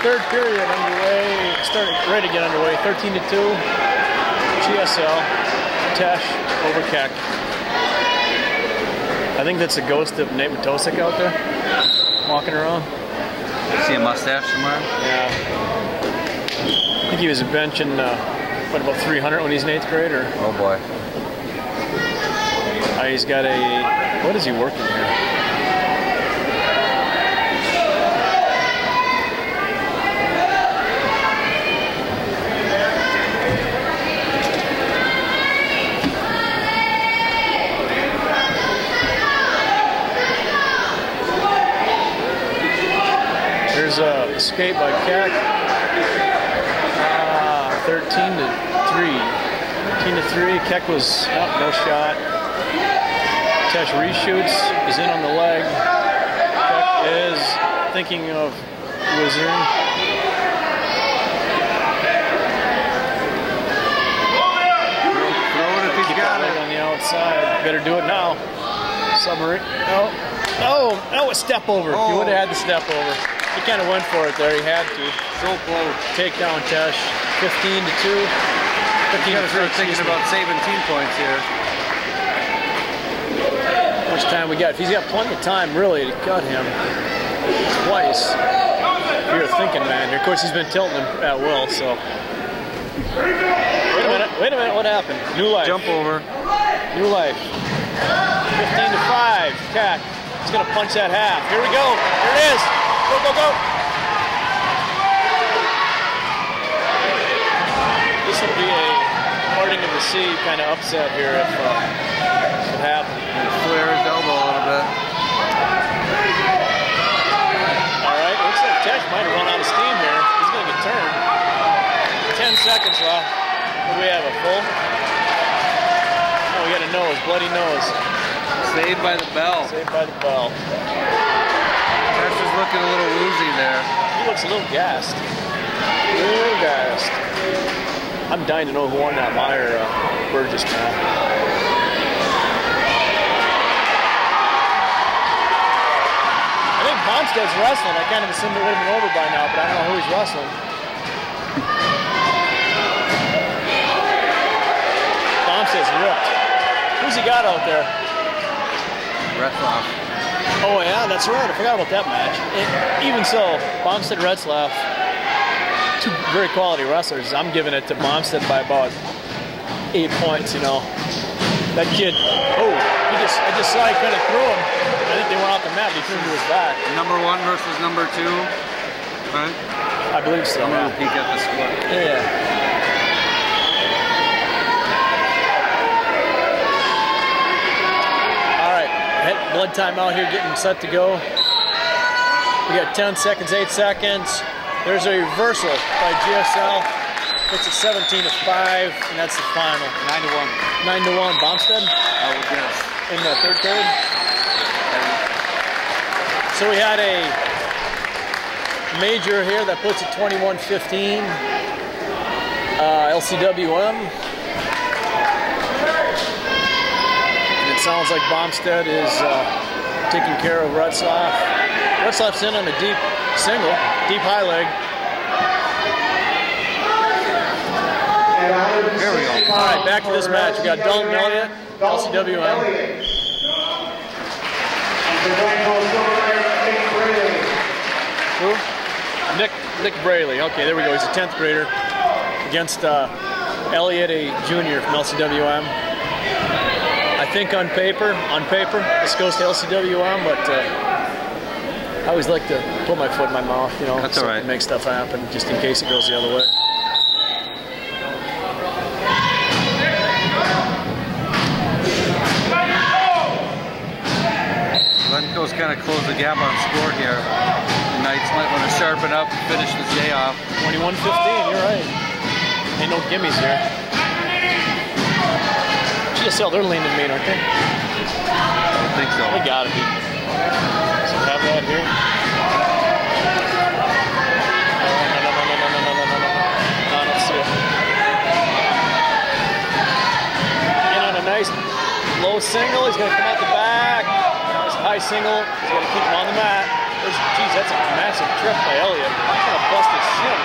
third period underway, starting ready to get underway. 13 to 2. GSL, Tesh over Keck. I think that's the ghost of Nate Matosik out there, walking around. See a mustache somewhere? Yeah. I think he was benching, uh, what, about 300 when he's in eighth grade, or Oh boy. Uh, he's got a, what is he working here? There's a escape by Keck. Uh, 13 to 3. 13 to 3. Keck was oh, no shot. Tesh reshoots, is in on the leg. Keck is thinking of whizzing. Throw it if he's Keep got it. on the outside. Better do it now. Submarine. No. Oh, oh No, a step over. He Oh. would have had the step over. He kind of went for it there. He had to. So close. Takedown Tesh. 15 to 2. 15 You to gotta 3. start thinking about saving team points here. Much time we got? If he's got plenty of time, really, to cut him twice. You're a thinking man here. Of course, he's been tilting him at will, so. Wait a minute. Wait a minute. What happened? New life. Jump over. New life. 15 to 5. Cat. He's going to punch that half. Here we go. Here it is. Go, go, go. This would be a parting of the sea kind of upset here if uh, this would happen. Flare his elbow a little bit. All right, looks like Tesh might have run out of steam here. He's going to get turned. 10 seconds left. What do we have, a full? Oh, we got a nose, bloody nose. Saved by the bell. Saved by the bell. Tesh is looking a little woozy there. He looks a little gassed. A little gassed. I'm dying to know who won that Meyer uh, Burgess match. Bonstead's wrestling. I kind of assumed it would have been over by now, but I don't know who he's wrestling. Bonstead's ripped. Who's he got out there? Retzlaff. Oh yeah, that's right. I forgot about that match. And even so, Bomstead Retzlaff, two very quality wrestlers. I'm giving it to Bomstead by about eight points. You know, that kid. Oh, he just I just saw he kind of threw him. To his back. Number one versus number two. Right? I believe so. I'm gonna Yeah. peek at the split. yeah. All right, head blood time out here, getting set to go. We got 10 seconds, 8 seconds. There's a reversal by GSL. Puts a 17 to 5, and that's the final. Nine to one. 9 to 1. Bombstead I would guess. in the third period. So we had a major here that puts it 21 15. Uh, LCWM. And it sounds like Bombstead is uh, taking care of Retzlaff. Retzlaff's in on a deep single, deep high leg. Here we go. All right, back to this match. We got Dalton Elliott, LCWM. Who? Nick Nick Braley. Okay, there we go. He's a 10th grader against uh, Elliott, a junior from LCWM. I think on paper, on paper, this goes to LCWM, but uh, I always like to put my foot in my mouth, you know, That's so all right. make stuff happen, just in case it goes the other way. Glencoe's kind of closed the gap on score here sharpen up and finish this day off. 21 15, you're right. Ain't no gimmies here. GSL, they're leaning main, aren't they? I don't think so. They gotta be. So have that here. Nice low single, he's gonna come out the back. Nice high single, he's gonna keep him on the mat. There's, geez, that's a massive trip by Elliott. He's gonna bust his shin.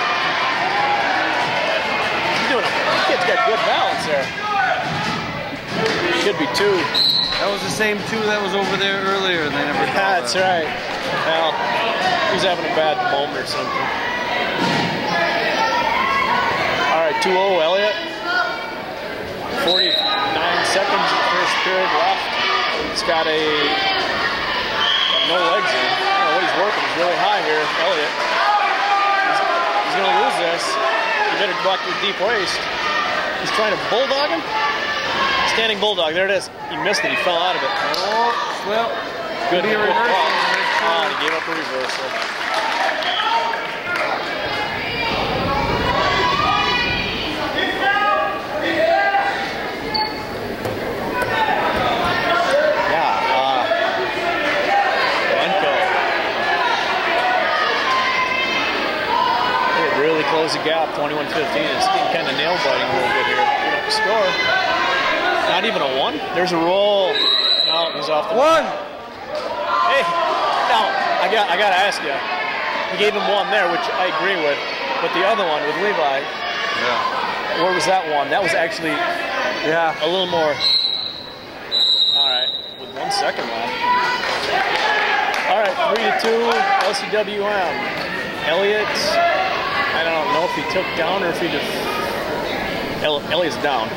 He's doing a, the kid's got good balance there. Should be two. That was the same two that was over there earlier, and they never. called That's it. right. Well, he's having a bad moment or something. All right, 2-0 Elliott. 49 seconds of the first period left. He's got a no legs in. Working. He's really high here, Elliott. He's, he's going to lose this. You better to the deep waist. He's trying to bulldog him. Standing bulldog. There it is. He missed it. He fell out of it. Oh, well, Good. good reversal. call. That's true. Ah, he gave up a reversal. Yeah, uh, Glencoe. They really closed the gap, 21-15. It's getting kind of nail biting a little bit here. Give up the score. Not even a one. There's a roll. No, he's off the one. Hey, now I got I got to ask you. He gave him one there, which I agree with, but the other one with Levi, Yeah. where was that one? That was actually Yeah. a little more. All right, with one second left. All right, three to two, LCWM. Elliott. I don't know if he took down or if he just. El- Elliott's down.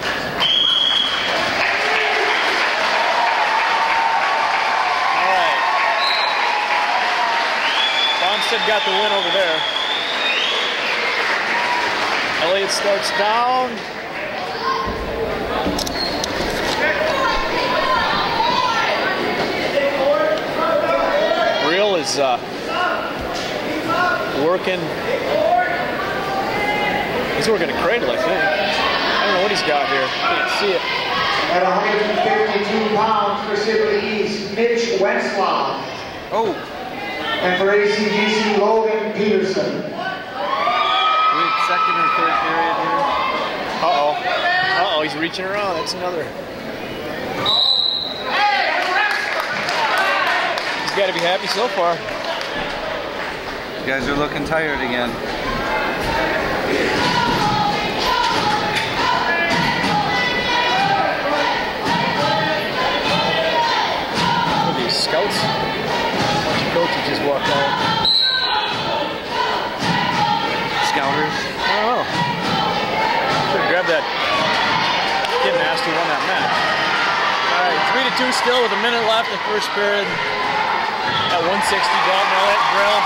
All right. Bromstead got the win over there. Elliott starts down. Real is uh, working. He's working a cradle, I think. I don't know what he's got here. Can't see it. At 152 pounds for Sibley East, Mitch Wenslaw. Oh, And for ACGC, Logan Peterson. we had second or third period here. Uh oh. Uh oh, he's reaching around. That's another. He's got to be happy so far. You guys are looking tired again. Scouts. A bunch of coaches just walked out. Scouters. I don't know. Should have grabbed that kid and asked who won that match. All right, three to two still with a minute left in first period. At 160, Dalton Elliott, Grill.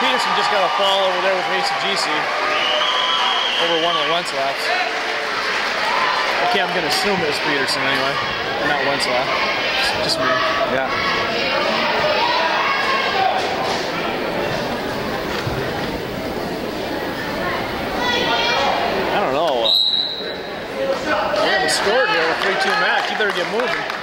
Peterson just got a fall over there with ACGC over one of the Wenslaps. Okay, I'm going to assume it's Peterson anyway, not Wenslap. Just me. Yeah. I don't know. Uh, we haven't scored here with 3 2 match. You better get moving.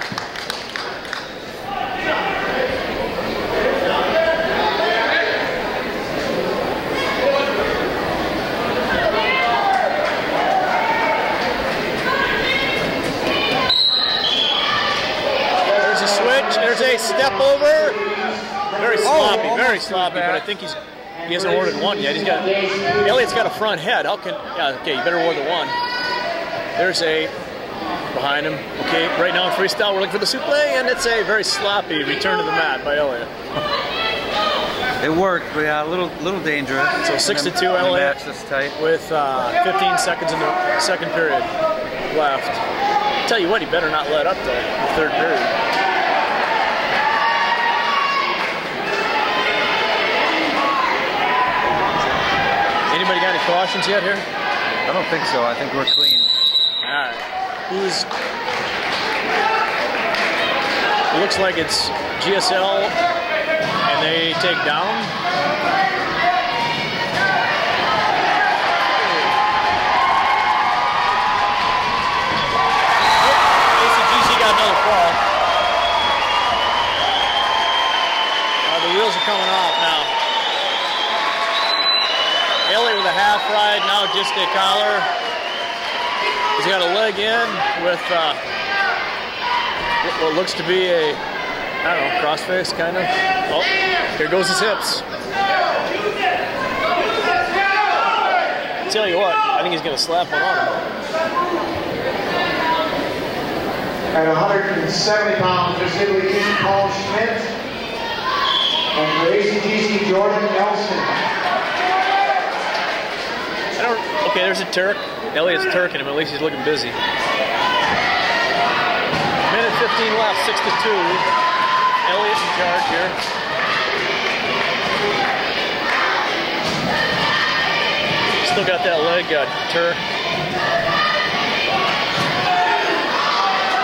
There's a switch. There's a step over. Very sloppy, very sloppy, but I think he's he hasn't awarded one yet. He's got Elliott's got a front head. How can yeah, okay, you better award the one. There's a behind him. Okay, right now in freestyle we're looking for the supple and it's a very sloppy return to the mat by Elliott. It worked, but yeah, a little little dangerous. So six to two, Elliott. match this tight. With uh, 15 seconds in the second period left. Tell you what, he better not let up. The third period. Anybody got any cautions yet here? I don't think so. I think we're clean. Alright. Who's. It looks like it's GSL and they take down. ACGC got another fall. Uh, the wheels are coming off now. Ride, now just a collar. He's got a leg in with uh, what- looks to be a I don't know, crossface kind of. Oh, here goes his hips. Tell you what, I think he's gonna slap one on him. At 170 pounds, East, Paul Schmidt. And for ACGC, Jordan Nelson. I don't. Okay, there's a Turk. Elliot's turking him. At least he's looking busy. Minute 15 left, six to two. Elliot in charge here. Still got that leg, uh, Turk.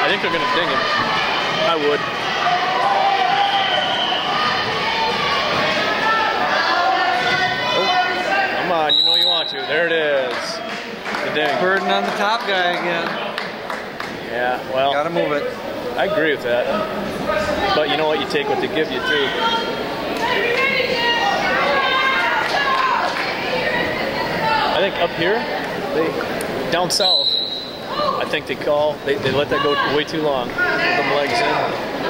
I think they're gonna ding him. I would. Oh, come on, you know you want to. There it is. The ding. Burden on the top guy again. Yeah, well, Gotta move it. I agree with that. But you know what? You take what they give you too. I think up here, they down south. I think they call. They, they let that go way too long. Put them legs in.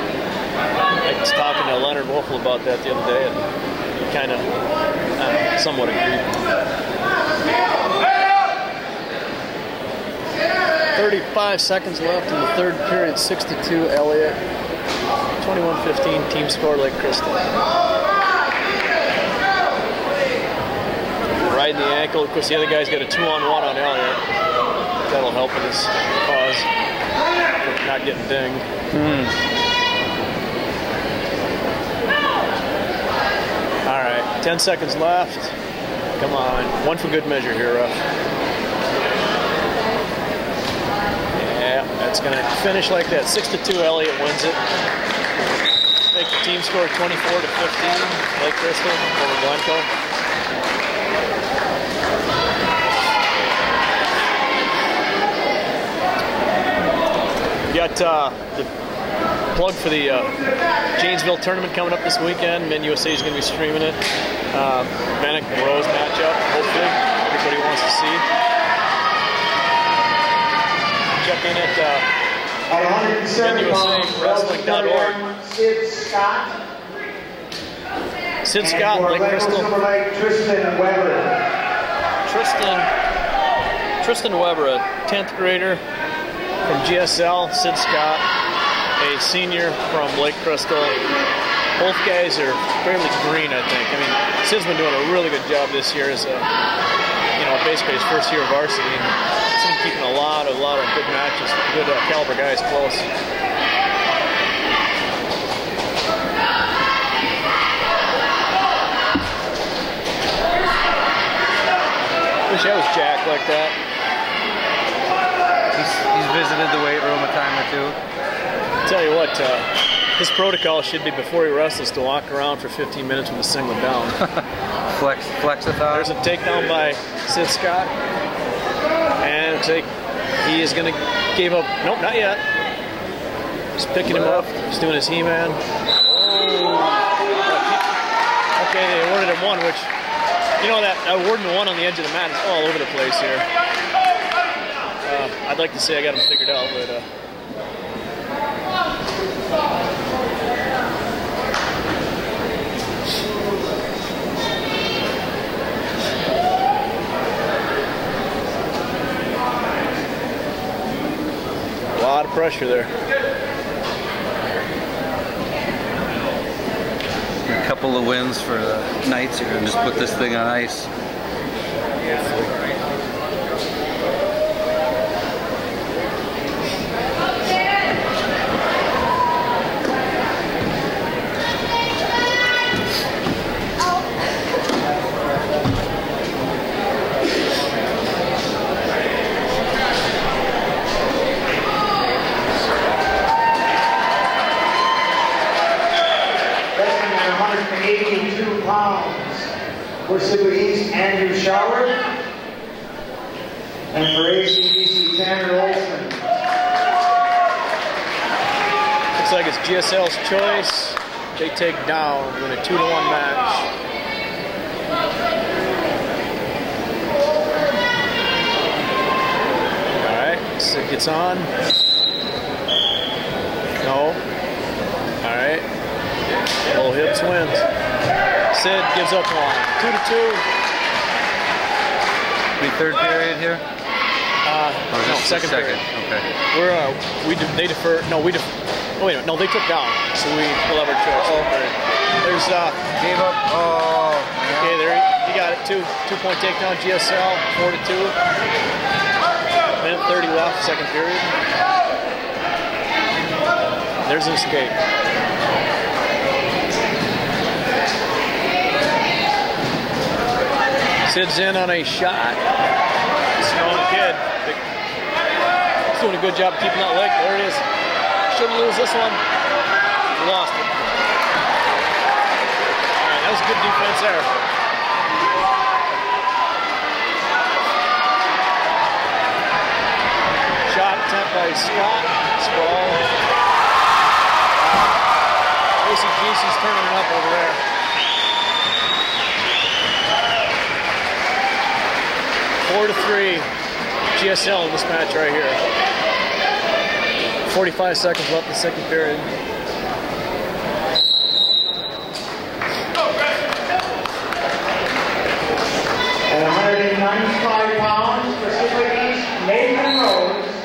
I was talking to Leonard Wolfel about that the other day, and he kind of uh, somewhat agreed. 35 seconds left in the third period, 6 to 2, Elliott. 21-15, team score Lake Crystal. Riding the ankle. Of course, the other guy's got a two-on-one on Elliott. That'll help with his cause. Not getting dinged. Hmm. All right, 10 seconds left. Come on, one for good measure here, Ruff. Yeah, that's gonna finish like that. Six to two, Elliott wins it. Make the team score 24 to 15. Lake Crystal over Glencoe. Got uh, the plug for the uh, Janesville tournament coming up this weekend. Men USA is going to be streaming it. Uh, Bannock Rose matchup, hopefully. Everybody wants to see. At uh, At 170 Sid Scott. Sid And Scott, Lake Crystal. Lake, Tristan Weber. Tristan Tristan Weber, a 10th grader from GSL. Sid Scott, a senior from Lake Crystal. Both guys are fairly green, I think. I mean, Sid's been doing a really good job this year as a, you know, basically his first year of varsity. And keeping a lot, a lot of good matches, good uh, caliber guys close. Wish I was Jack like that. He's, he's visited the weight room a time or two. Tell you what, uh, his protocol should be before he wrestles to walk around for 15 minutes with a single down. Flex, flexathon. There's a takedown by Sid Scott, and take he is going to give up. Nope, not yet. Just picking him up. He's doing his He-Man. Oh. Okay, they awarded him one, which you know that awarding one on the edge of the mat is all over the place here. Uh, I'd like to say I got him figured out, but. Uh, A lot of pressure there. A couple of wins for the Knights here and just put this thing on ice. Wrestling at 182 pounds. For Sibley East, Andrew Shower. And for ACGC, Tanner Olson. Looks like it's GSL's choice. They take down in a two to one match. All right, Sid gets on. No. All right. wins. Sid gives up one. Two to two. Be third period here? Uh, is no, second, period. Okay. We're uh, we de- they defer. No, we def- Oh wait, no, they took down. So we will have our choice. There's uh, Gave up. Oh. okay, there you got it. Two two point takedown. GSL four to two. Minute thirty left, second period. There's an escape. Sid's in on a shot. Kid. He's doing a good job keeping that leg. There it is. Shouldn't lose this one. Lost it. All right, that was good defense there. Shot attempt by Scott. Sprawl. Casey Jeesy's turning it up over there. Four to three. GSL in this match right here. 45 seconds left in the second period. At 195 pounds, Sibley East, Nathan Rose.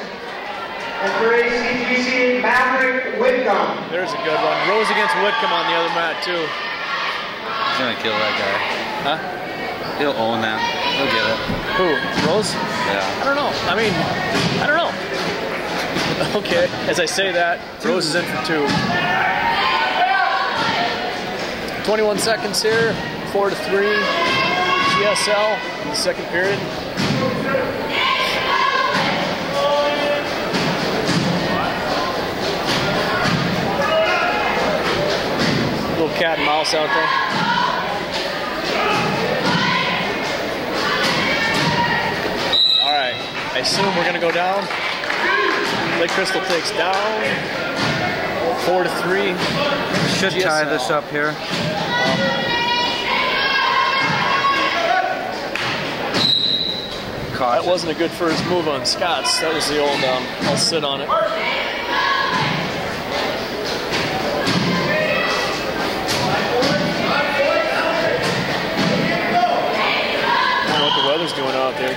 And for ACGC, Maverick Whitcomb. There's a good one. Rose against Whitcomb on the other mat too. He's gonna kill that guy. Huh? He'll own that. He'll get it. Who? Rose? Yeah. I don't know. I mean, I don't know. Okay, as I say that, Rose is in for two. 21 seconds here, four to three. GSL in the second period. Little cat and mouse out there. All right, Assume we're gonna go down. Lake Crystal takes down. Four to three. Should tie this up here. Caught. That wasn't a good first move on Scott's. That was the old um, I'll sit on it.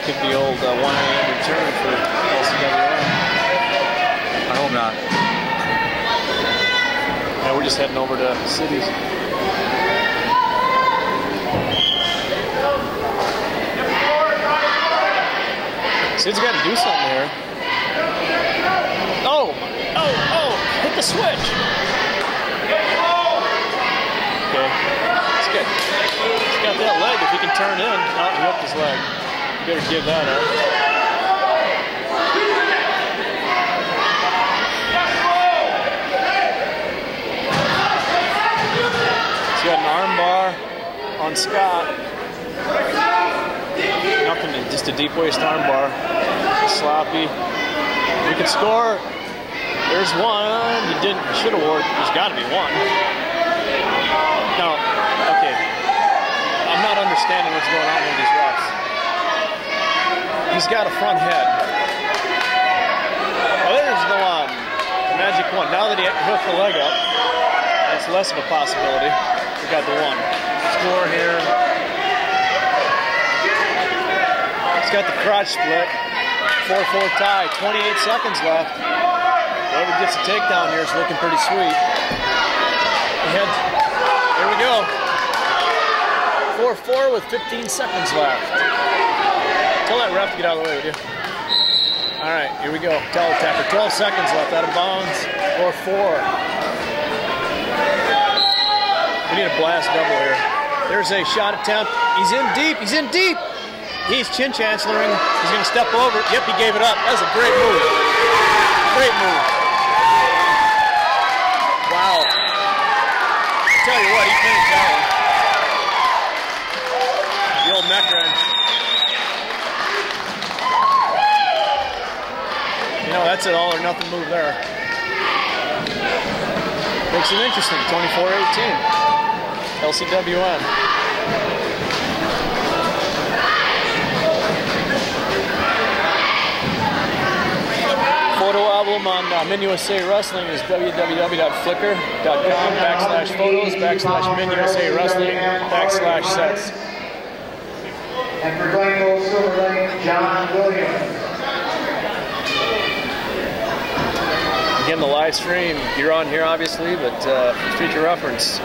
Doing out there. It could be old uh, 1 a.m. return for LCWM. I hope not. Yeah, we're just heading over to cities. Sid's got to do something here. Oh, oh, oh! Hit the switch. Okay, it's good. He's got that leg. If he can turn in, oh, he hooked his leg. You better give that up. He's got an arm bar on Scott. Nothing, just a deep waist arm bar. Sloppy. We can score. There's one. You didn't. Should have worked. There's got to be one. No. Okay. I'm not understanding what's going on with these refs. He's got a front head. Oh, there's the one. The magic one. Now that he hooked the leg up, that's less of a possibility. We got the one. Score here. He's got the crotch split. 4-4 tie. 28 seconds left. Whoever gets a takedown here is looking pretty sweet. Ahead. Here we go. 4-4 with 15 seconds left. Tell that ref to get out of the way, would you? All right, here we go. Tapper. 12 seconds left out of bounds. or four. We need a blast double here. There's a shot attempt. He's in deep. He's in deep. He's chin chancelloring. He's going to step over. Yep, he gave it up. That was a great move. Great move. Wow. Tell you what, he finished that one. The old neck wrench. You know, that's an all or nothing move there. Makes it interesting. 24-18. LCWM. photo album on uh, MinUSA Wrestling is www.flickr.com backslash photos backslash MinUSA Wrestling backslash sets. And for Glencoe Silver Lake, John Williams. Again, the live stream, you're on here obviously, but uh, for future reference,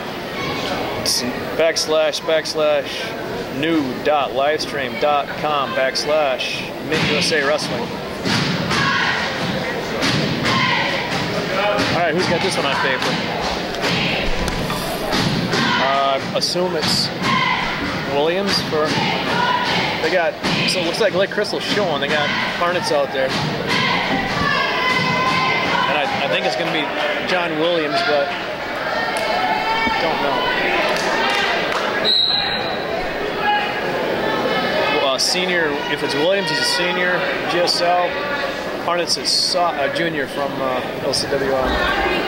backslash backslash new dot livestream.com backslash MinUSA Wrestling. All right, who's got this one on paper? Uh, assume it's Williams for. They got so it looks like Lake Crystal's showing. They got Harnets out there, I, think it's going to be John Williams, but don't know. Uh, senior, if it's Williams, he's a senior. GSL. Harnets is so, a junior from uh, LCWM.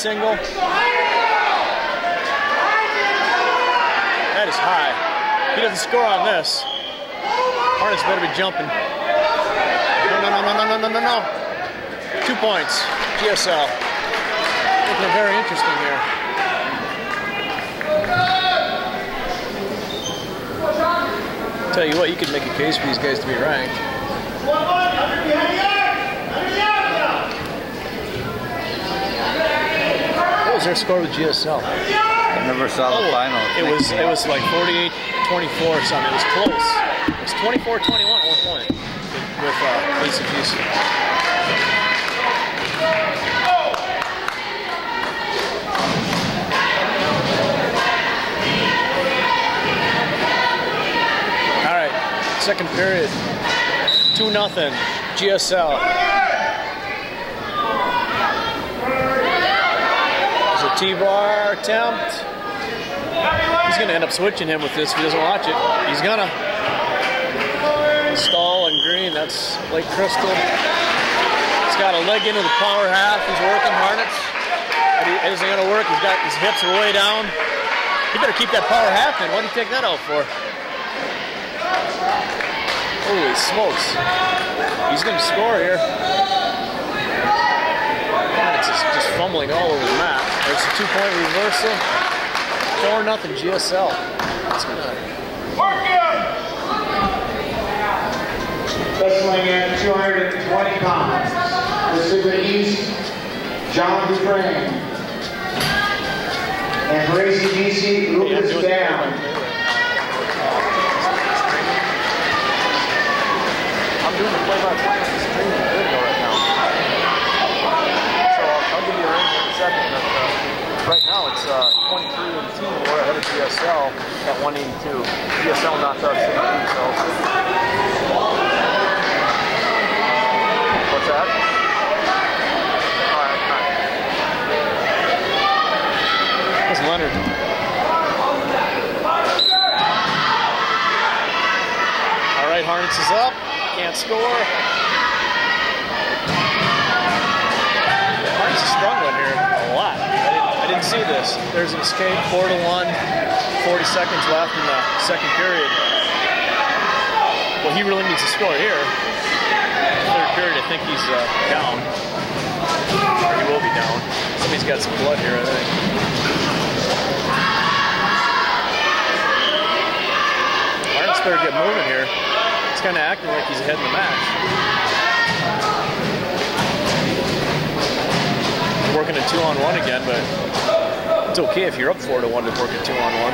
single. That is high. He doesn't score on this. Harness better be jumping. No, no, no, no, no, no, no, no. Two points. GSL. Looking very interesting here. Tell you what, you could make a case for these guys to be ranked. One, one, under the heading. Their score with GSL? I never saw the final. It was it was like 48 24 or something. It was close. It was 24 21 at one point with uh, Lisa right, second period. 2 nothing. GSL. There's a T-bar attempt. He's going to end up switching him with this if he doesn't watch it. He's going to. Stall and Green, that's Lake Crystal. He's got a leg into the power half. He's working Harnets. But he isn't going to work. He's got his hips are way down. He better keep that power half in. What did he take that out for? Holy smokes. He's going to score here. Harnets is just fumbling all over the map. There's a two-point reversal. 4 nothing GSL. That's good. Wrestling at 220 pounds. Sibley East, John Dufresne. And for ACGC, Lucas Down. I'm doing the play-by-play on the stream video right now. So I'll, I'll give you a range in a second. But, uh, right now it's uh, 23 18. We're ahead of GSL at 182. GSL knocked out St. Pete, so. What's that? All right, all right. That's Leonard. All right, Harness is up. Can't score. Harness is struggling here. See this. There's an escape, four to one, 40 seconds left in the second period. Well, he really needs to score here. Third period, I think he's uh, down. Or he will be down. Somebody's got some blood here, I think. Martin's better get moving here. He's kind of acting like he's ahead in the match. Working a two on one again, but okay if you're up four to one to work a two on one.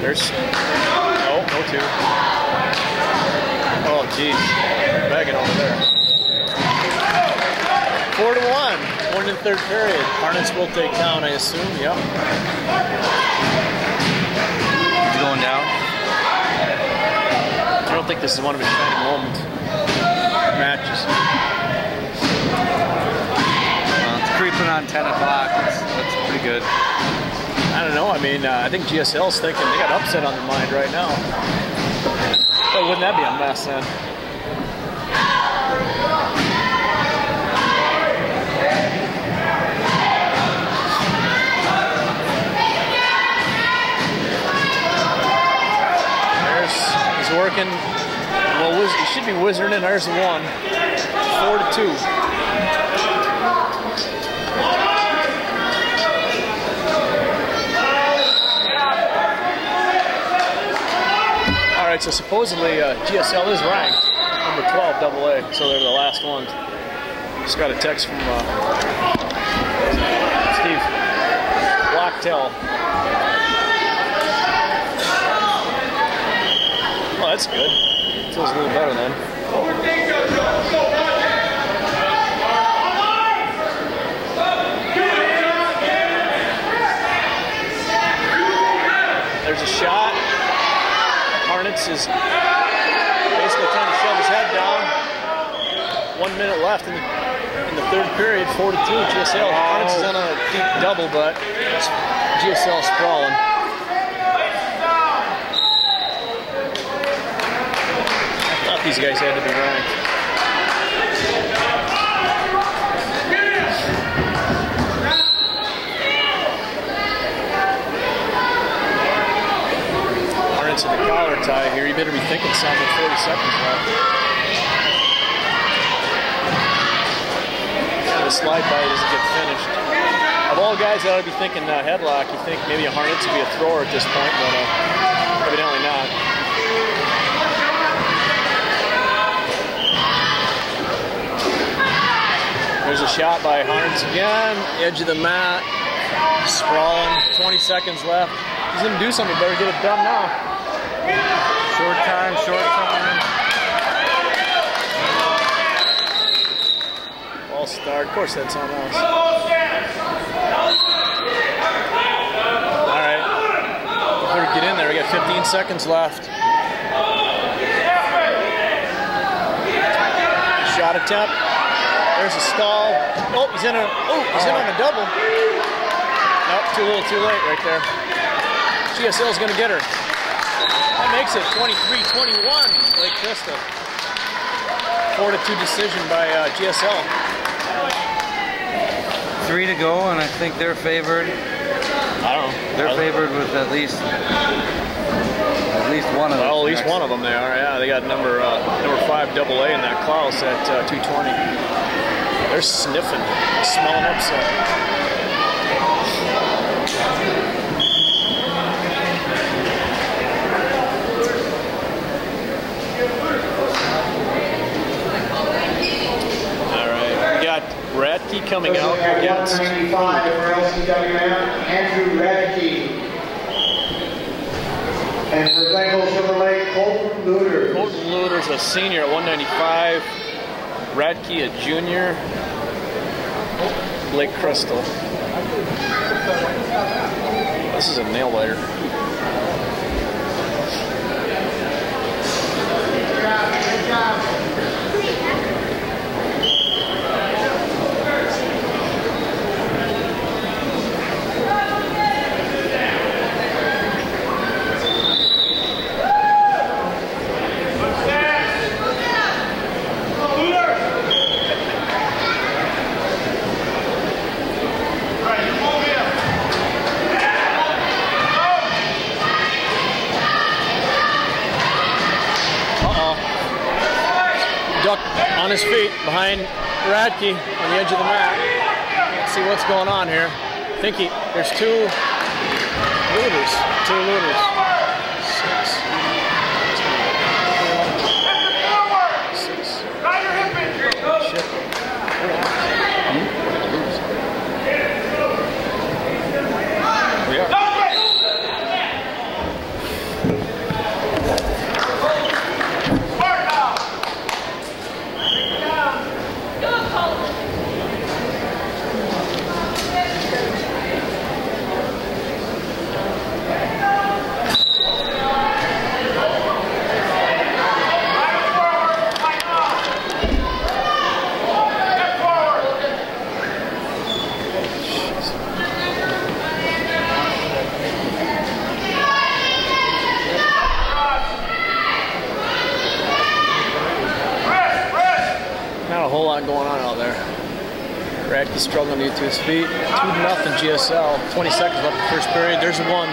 There's no, no two. Oh, jeez, begging over there. Four to one, one in third period. Harness will take down, I assume. Yep. He's going down. I don't think this is one of his shining moment matches. Creeping on 10 o'clock. That's, that's pretty good. I don't know. I mean, uh, I think GSL's thinking they got upset on their mind right now. But wouldn't that be a mess then? There's he's working. Well, he should be whizzering. There's the one. Four to two. Right, so supposedly uh, GSL is ranked number 12 double A, so they're the last ones. Just got a text from uh, Steve Locktel. Oh, that's good. Feels a little better then. There's a shot. Harnitz is basically trying to shove his head down. One minute left in the, in the third period, four to two. GSL. Harnitz oh. is on a deep double, but GSL sprawling. I thought these guys had to be ranked. In the collar tie here. You better be thinking something 40 seconds left. The slide by doesn't get finished. Of all guys that ought to be thinking uh, headlock, you think maybe a Harnitz would be a thrower at this point, but uh, evidently not. There's a shot by Harnitz again, edge of the mat, sprawling, 20 seconds left. He's gonna do something, better get it done now. Short time, short time. All star. Of course, that's on us. All right. Better get in there. We got 15 seconds left. Shot attempt. There's a stall. Oh, he's in a. Oh, he's in on a double. Nope, too little, too late, right there. GSL's gonna get her. That makes it 23-21. Lake Crystal. Four to two decision by uh, GSL. Three to go, and I think they're favored. I don't know. They're I- favored with at least at least one of them. Well, at least one of them they are. Yeah, they got number uh, number five double A in that Klaus at uh, 220. They're sniffing, smelling upset. Radke coming out against for Andrew Radke. And for Bengal Chevrolet, Colton Luters. Colton Luters, a senior at 195. Radke, a junior. Lake Crystal. This is a nail biter. Good job. Good job. On his feet behind Radke on the edge of the mat. Can't see what's going on here. I think he, there's two looters. Two looters. Six. Six. Shit. We are. Not a whole lot going on out there. Radke struggling to get to his feet. 2 nothing GSL. 20 seconds left in the first period. There's one.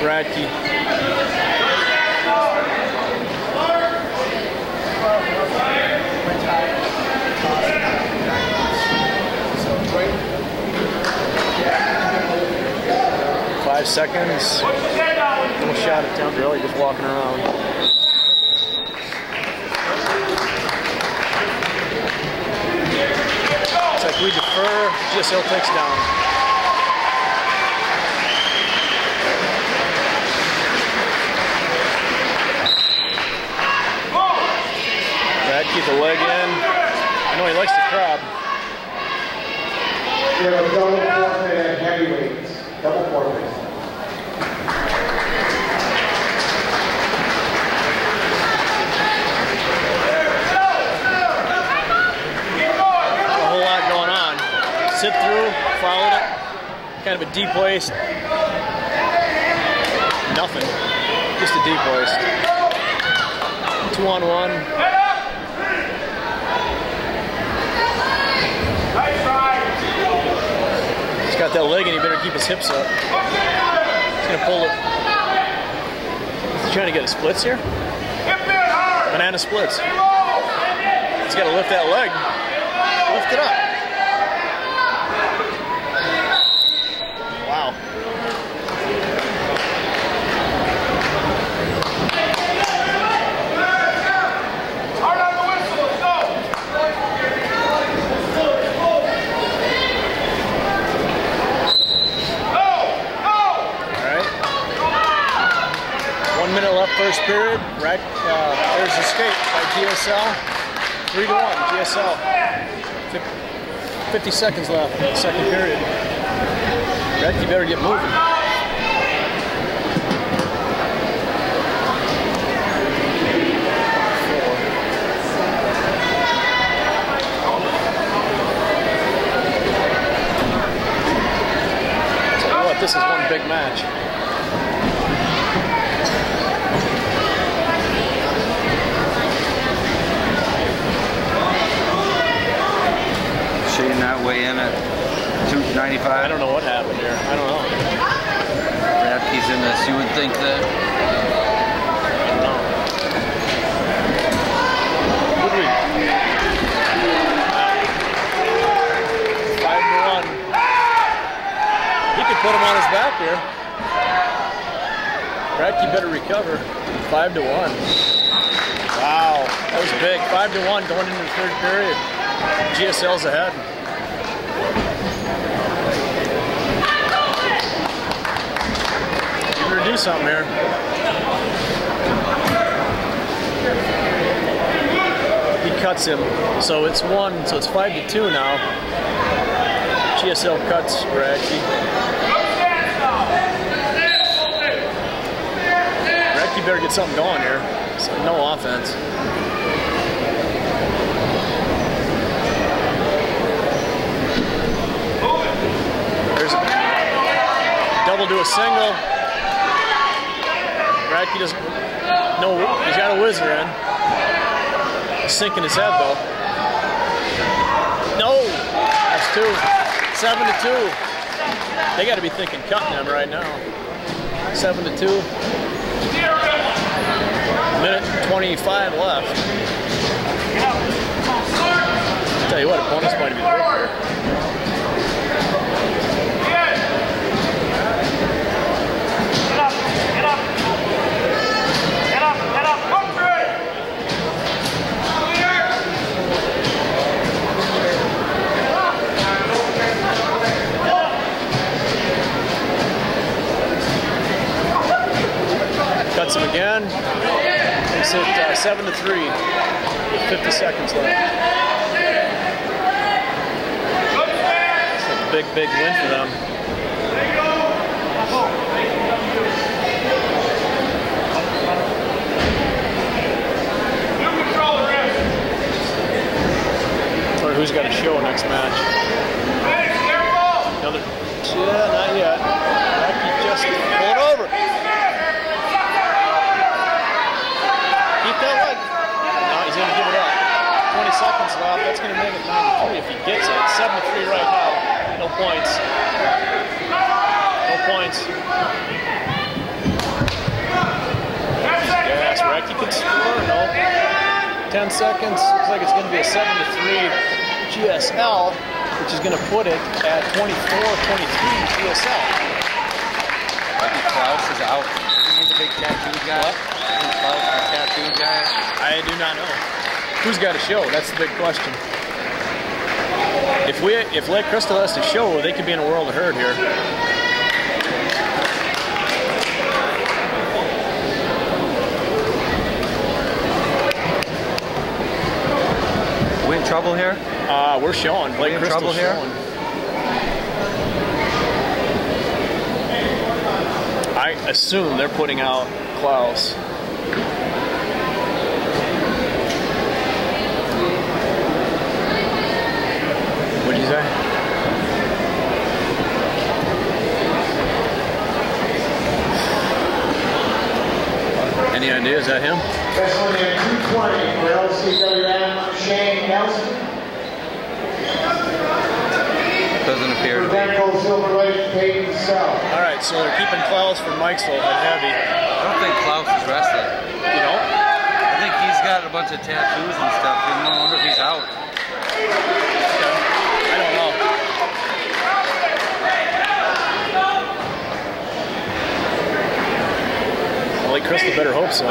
Radke. Five seconds. Little shot at Town really just walking around. Looks like we defer. GSL takes down. Brad, keep the leg in. I know he likes the crab. We have double forfeit heavyweights. Double forfeit. Not a whole lot going on. Sit through, followed it. Kind of a deep waist. Nothing. Just a deep waist. Two on one. He's got that leg and he better keep his hips up. He's gonna pull it. He's trying to get a splits here. Banana splits. He's got to lift that leg. Lift it up. Wow. All right. One minute left first period. Right. Uh, there's escape by GSL. Three to one. GSL. 50 seconds left in the second period. Red, you better get moving. This is one big match. Shane not weigh in at 295. I don't know what happened here. I don't know. Radke's in this. You would think that. I don't know. What we? Five to one. He could put him on his back here. Radke better recover. Five to one. Wow, that was big. Five to one going into the third period. GSL's ahead. Do something here. He cuts him, so it's one, so it's five to two now. GSL cuts Radke. Radke better get something going here. So no offense. There's a double to a single. Radke doesn't. No, he's got a whizzer in. He's sinking his head though. No, that's two. Seven to two. They got to be thinking cutting him right now. Seven to two. Minute 25 left. Tell you what, a bonus point to be him again. Makes it uh, seven to three. 50 seconds left. It's a big, big win for them. Or who's got a show next match? Another. Yeah, not yet. Just pull it over. Keep that leg. No, he's gonna give it up. 20 seconds left. That's gonna make it 9 to 3 if he gets it. 7 to 3 right now. No points. No points. Yes, Recky can score. No. 10 seconds. Looks like it's gonna be a 7 to 3 GSL, which is gonna put it at 24 23 GSL. Maybe Klaus is out. Isn't he the big tattoo guy? What? Isn't Klaus the tattoo guy? I do not know. Who's got a show? That's the big question. If we, if Lake Crystal has to show, they could be in a world of hurt here. We in trouble here? Uh, we're showing. Lake in Crystal's trouble here? showing. I assume they're putting out Klaus. What'd you say? Any? Is that him? Wrestling at 220 for LCWM, Shane Nelson. Doesn't appear to be. Silver Lake, Peyton South. All right, so they're keeping Klaus for Mikesville at heavy. I don't think Klaus is wrestling. You know, I think he's got a bunch of tattoos and stuff. I wonder if he's out. I don't know. Lake Crystal better hope so.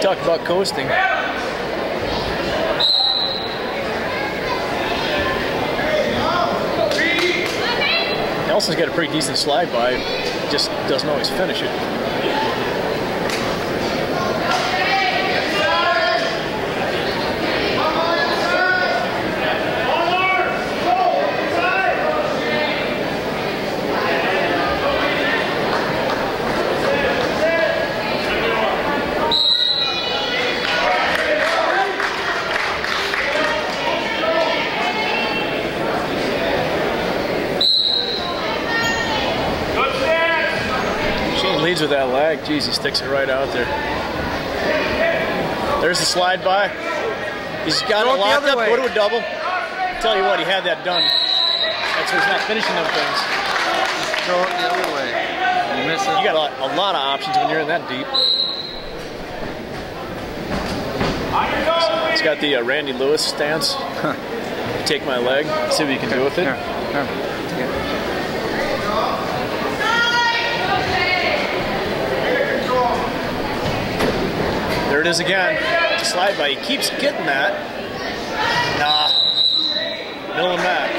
Talk about coasting. Nelson's got a pretty decent slide by, just doesn't always finish it. Shane leads with that lag. Jeez, he sticks it right out there. There's the slide by. He's got Throw it locked up. way. Go to a double. Tell you what, he had that done. That's why he's not finishing them things. Throw it the other way. You miss it. You got a lot, a lot of options when you're in that deep. He's got the uh, Randy Lewis stance. Take my leg, see what you can do with it. Here, here. Take it. There it is again. It's slide by. He keeps getting that. Nah. And back.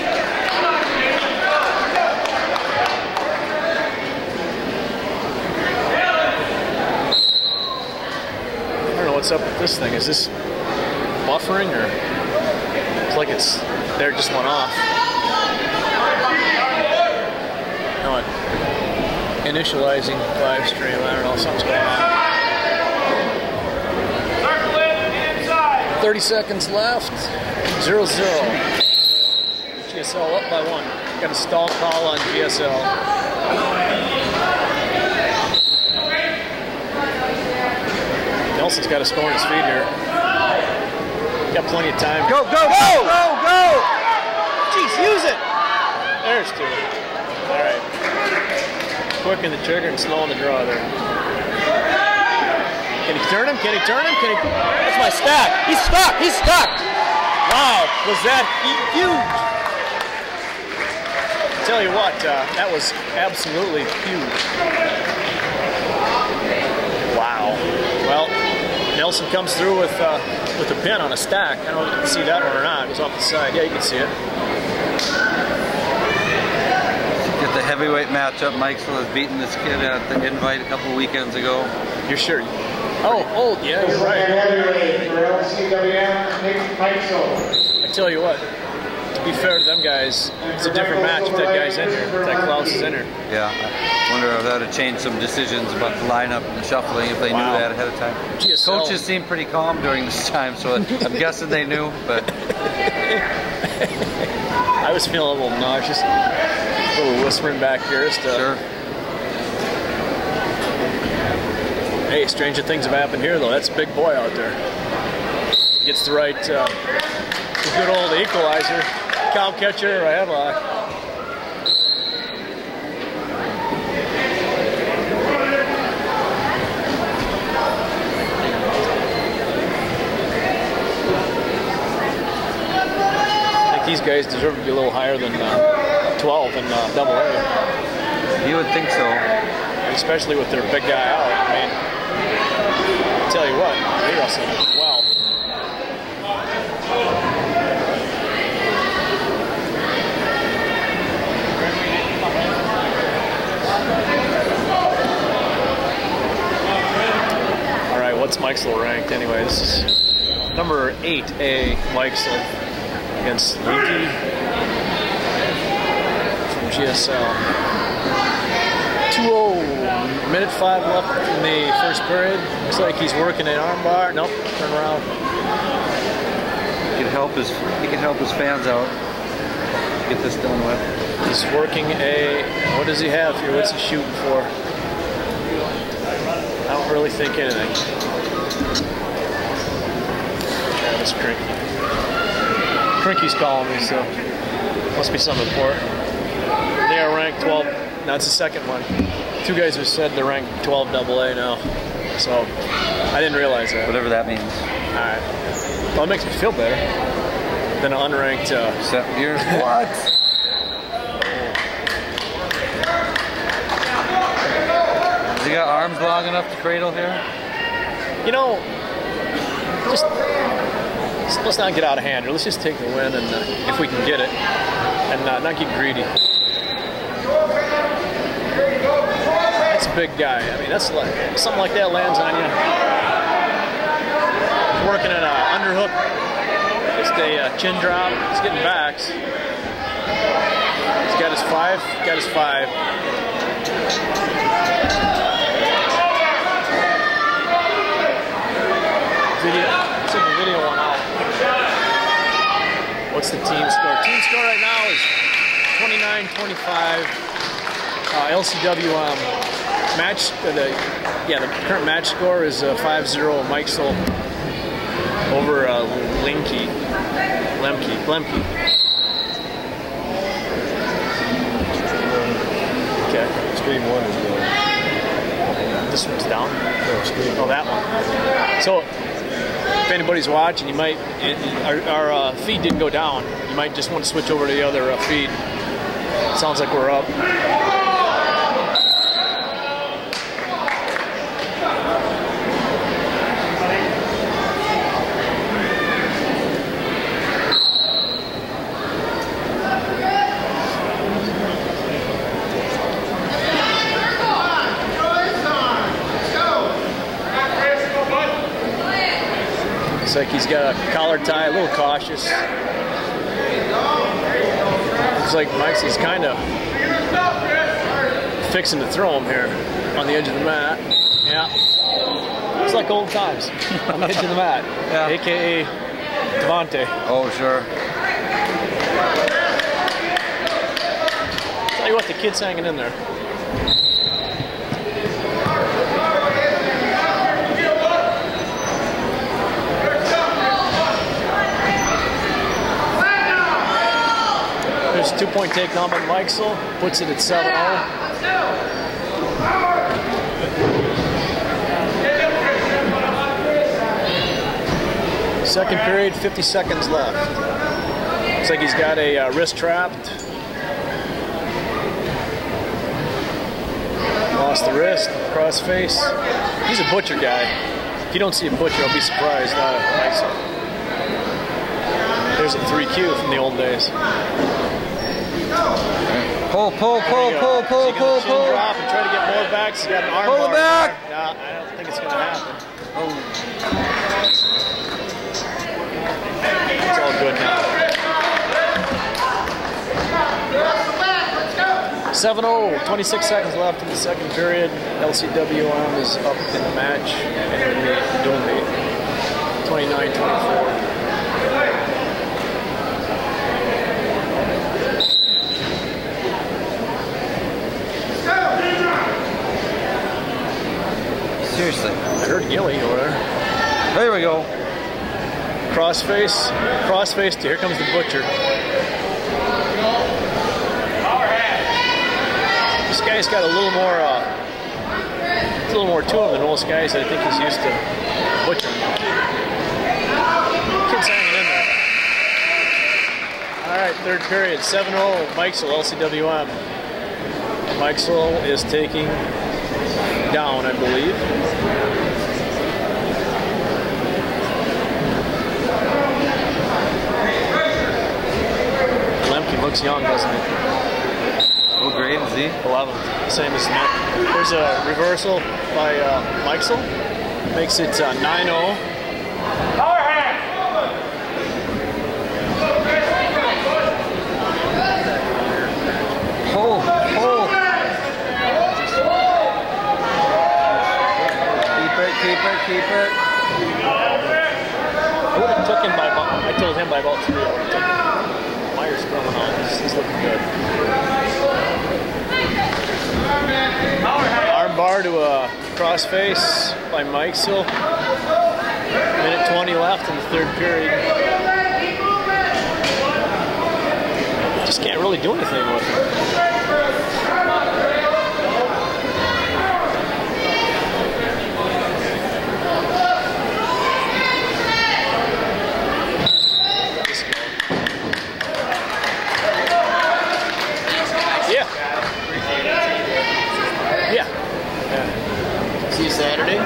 I don't know what's up with this thing. Is this buffering or it's like it's there just went off. It initializing live stream. I don't know, something's going on. 30 seconds left. 0 0. GSL up by one. Got a stall call on GSL. Nelson's got a score on his feet here. Got plenty of time. Go, go, go, go, go! Jeez, use it! There's two. All right. Quick in the trigger and slow on the draw there. Can he turn him? Can he turn him? Can he? That's my stack. He's stuck. He's stuck. Wow, was that huge? Tell you what, uh, that was absolutely huge. Wow. Well, Nelson comes through with uh, with a pin on a stack. I don't know if you can see that one or not. It was off the side. Yeah, you can see it. Get the heavyweight matchup. Mike has beaten this kid at the invite a couple weekends ago. You're sure? Oh, oh, yeah, This you're right. heavyweight for LCWM, Nick Meitzel. I tell you what, to be fair to them guys, it's a different match if that guy's in here, if that Klaus is in here. Yeah. I wonder if that would change some decisions about the lineup and the shuffling if they Wow. knew that ahead of time. GSL. Coaches seemed pretty calm during this time, so I'm guessing they knew, but I was feeling a little nauseous, a little whispering back here. Just, uh, sure. Hey, stranger things have happened here, though. That's a big boy out there. Gets the right, uh, the good old equalizer, cow catcher or a headlock. I think these guys deserve to be a little higher than uh, 12 in uh, double A. You would think so. especially with their big guy out. I mean, you what, they wrestled well. All right, what's Meixel ranked anyway? This is number eight A Meixel against Linky from GSL. 2-0, minute five left in the first period. Looks like he's working an armbar. Nope, turn around. He can help his he could help his fans out. Get this done with. He's working a. What does he have here? What's he shooting for? I don't really think anything. Travis Crinky. Crinky's calling me, so must be something important. They are ranked 12. That's the second one. Two guys have said they're ranked 12 double A now. So I didn't realize that. Whatever that means. Alright. Well, it makes me feel better than an unranked. Uh, Seven years. what? Has he got arms long enough to cradle here? you know, just let's- let's not get out of hand. Let's just take the win, and uh, if we can get it, and uh, not get greedy. That's a big guy. I mean, that's like something like that lands on you. Working an uh, underhook, just a uh, chin drop. He's getting backs. He's got his five. Got his five. Video. The video one out. What's the team score? Team score right now is 29-25. Uh, LCW match. Uh, the yeah, the current match score is uh, 5-0. Mike Sol over uh, Linky, Lemke, Lemke. Okay, Screen one is going. this one's down. No, screen Oh, that one. So, if anybody's watching, you might, it, our, our uh, feed didn't go down. You might just want to switch over to the other uh, feed. Sounds like we're up. Looks like he's got a collar tie, a little cautious. Looks like Mike's he's kind of fixing to throw him here on the edge of the mat. Yeah. It's like old times on the edge of the mat. Yeah. AKA Devontae. Oh, sure. Tell you what, the kid's hanging in there. A two-point takedown by puts it at 7-0. Second period, 50 seconds left. Looks like he's got a uh, wrist trapped. Lost the wrist, cross face. He's a butcher guy. If you don't see a butcher, I'll be surprised. There's a 3Q from the old days. Pull, pull, pull, pull, pull, Is he gonna pull, pull. Drop and try to get more back. He's got an arm Pull it bar. back. No, I don't think it's going to happen. It's all good now. 7-0, 26 seconds left in the second period. LCWM is up in the match and we donate 29-24. Gilly over there. There we go. Crossface, crossface. Here comes the butcher. This guy's got a little more, uh, a little more to him than most guys I think he's used to butchering. Kid's hanging in there. All right, third period, 7-0, Mikesel, LCWM. Mikesel is taking down, I believe. Lemke looks young, doesn't he? What grade is he? 11th, same as Nick. There's a reversal by uh. Makes it uh, 9-0. Pull, pull. Keep it, keep it, keep it. I would have took him by about, I told him by about three. I would have taken Myers coming on. He's, looking good. Arm bar to a crossface by Mikesel. Minute 20 left in the third period. Just can't really do anything with him. This guy. Yeah. Yeah. See you Saturday.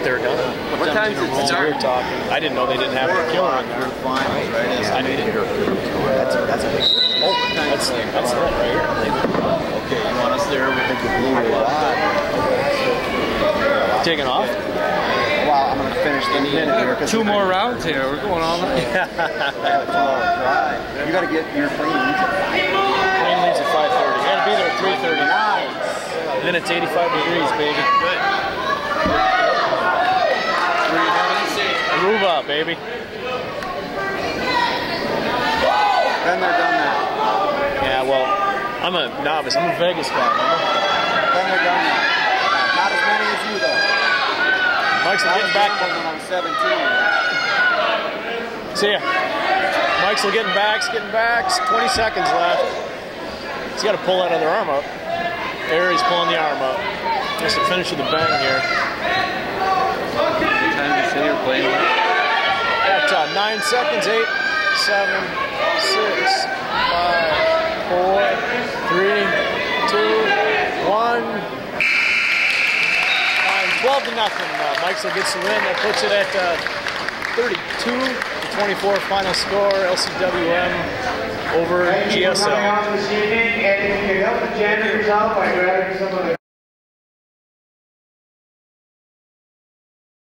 I thought they were done. What time's it start? were. I didn't know they didn't have a killer in there. Finals, right? I didn't. That's a, that's a big. Oh, that's that's it right here. Okay, you want us there? We think the blue will. Taking off. Well, I'm gonna finish the minute here. 'cause Two I- more rounds here. We're going all night. I have a two-hour drive. You gotta get your plane leaves at Plane leaves at 5:30. You gotta be there at 3:30. Nice. Then it's 85 degrees, baby. Aruba, baby. Then they're done that. Yeah, well, I'm a novice. I'm a Vegas guy. Remember? Then they're done that. Not as many as you though. Mike's I was getting back. when I was 17. See ya. Mike's getting backs, getting backs. 20 seconds left. He's got to pull that other arm up. There, he's pulling the arm up. Just to finish of the bang here. What time did you say you're playing? Nine seconds, eight, seven, six, five, four, three, two, one. Time 12 to nothing. Uh, Mikesel gets the win. That puts it at uh, 32 to 24 final score. LCWM over GSL.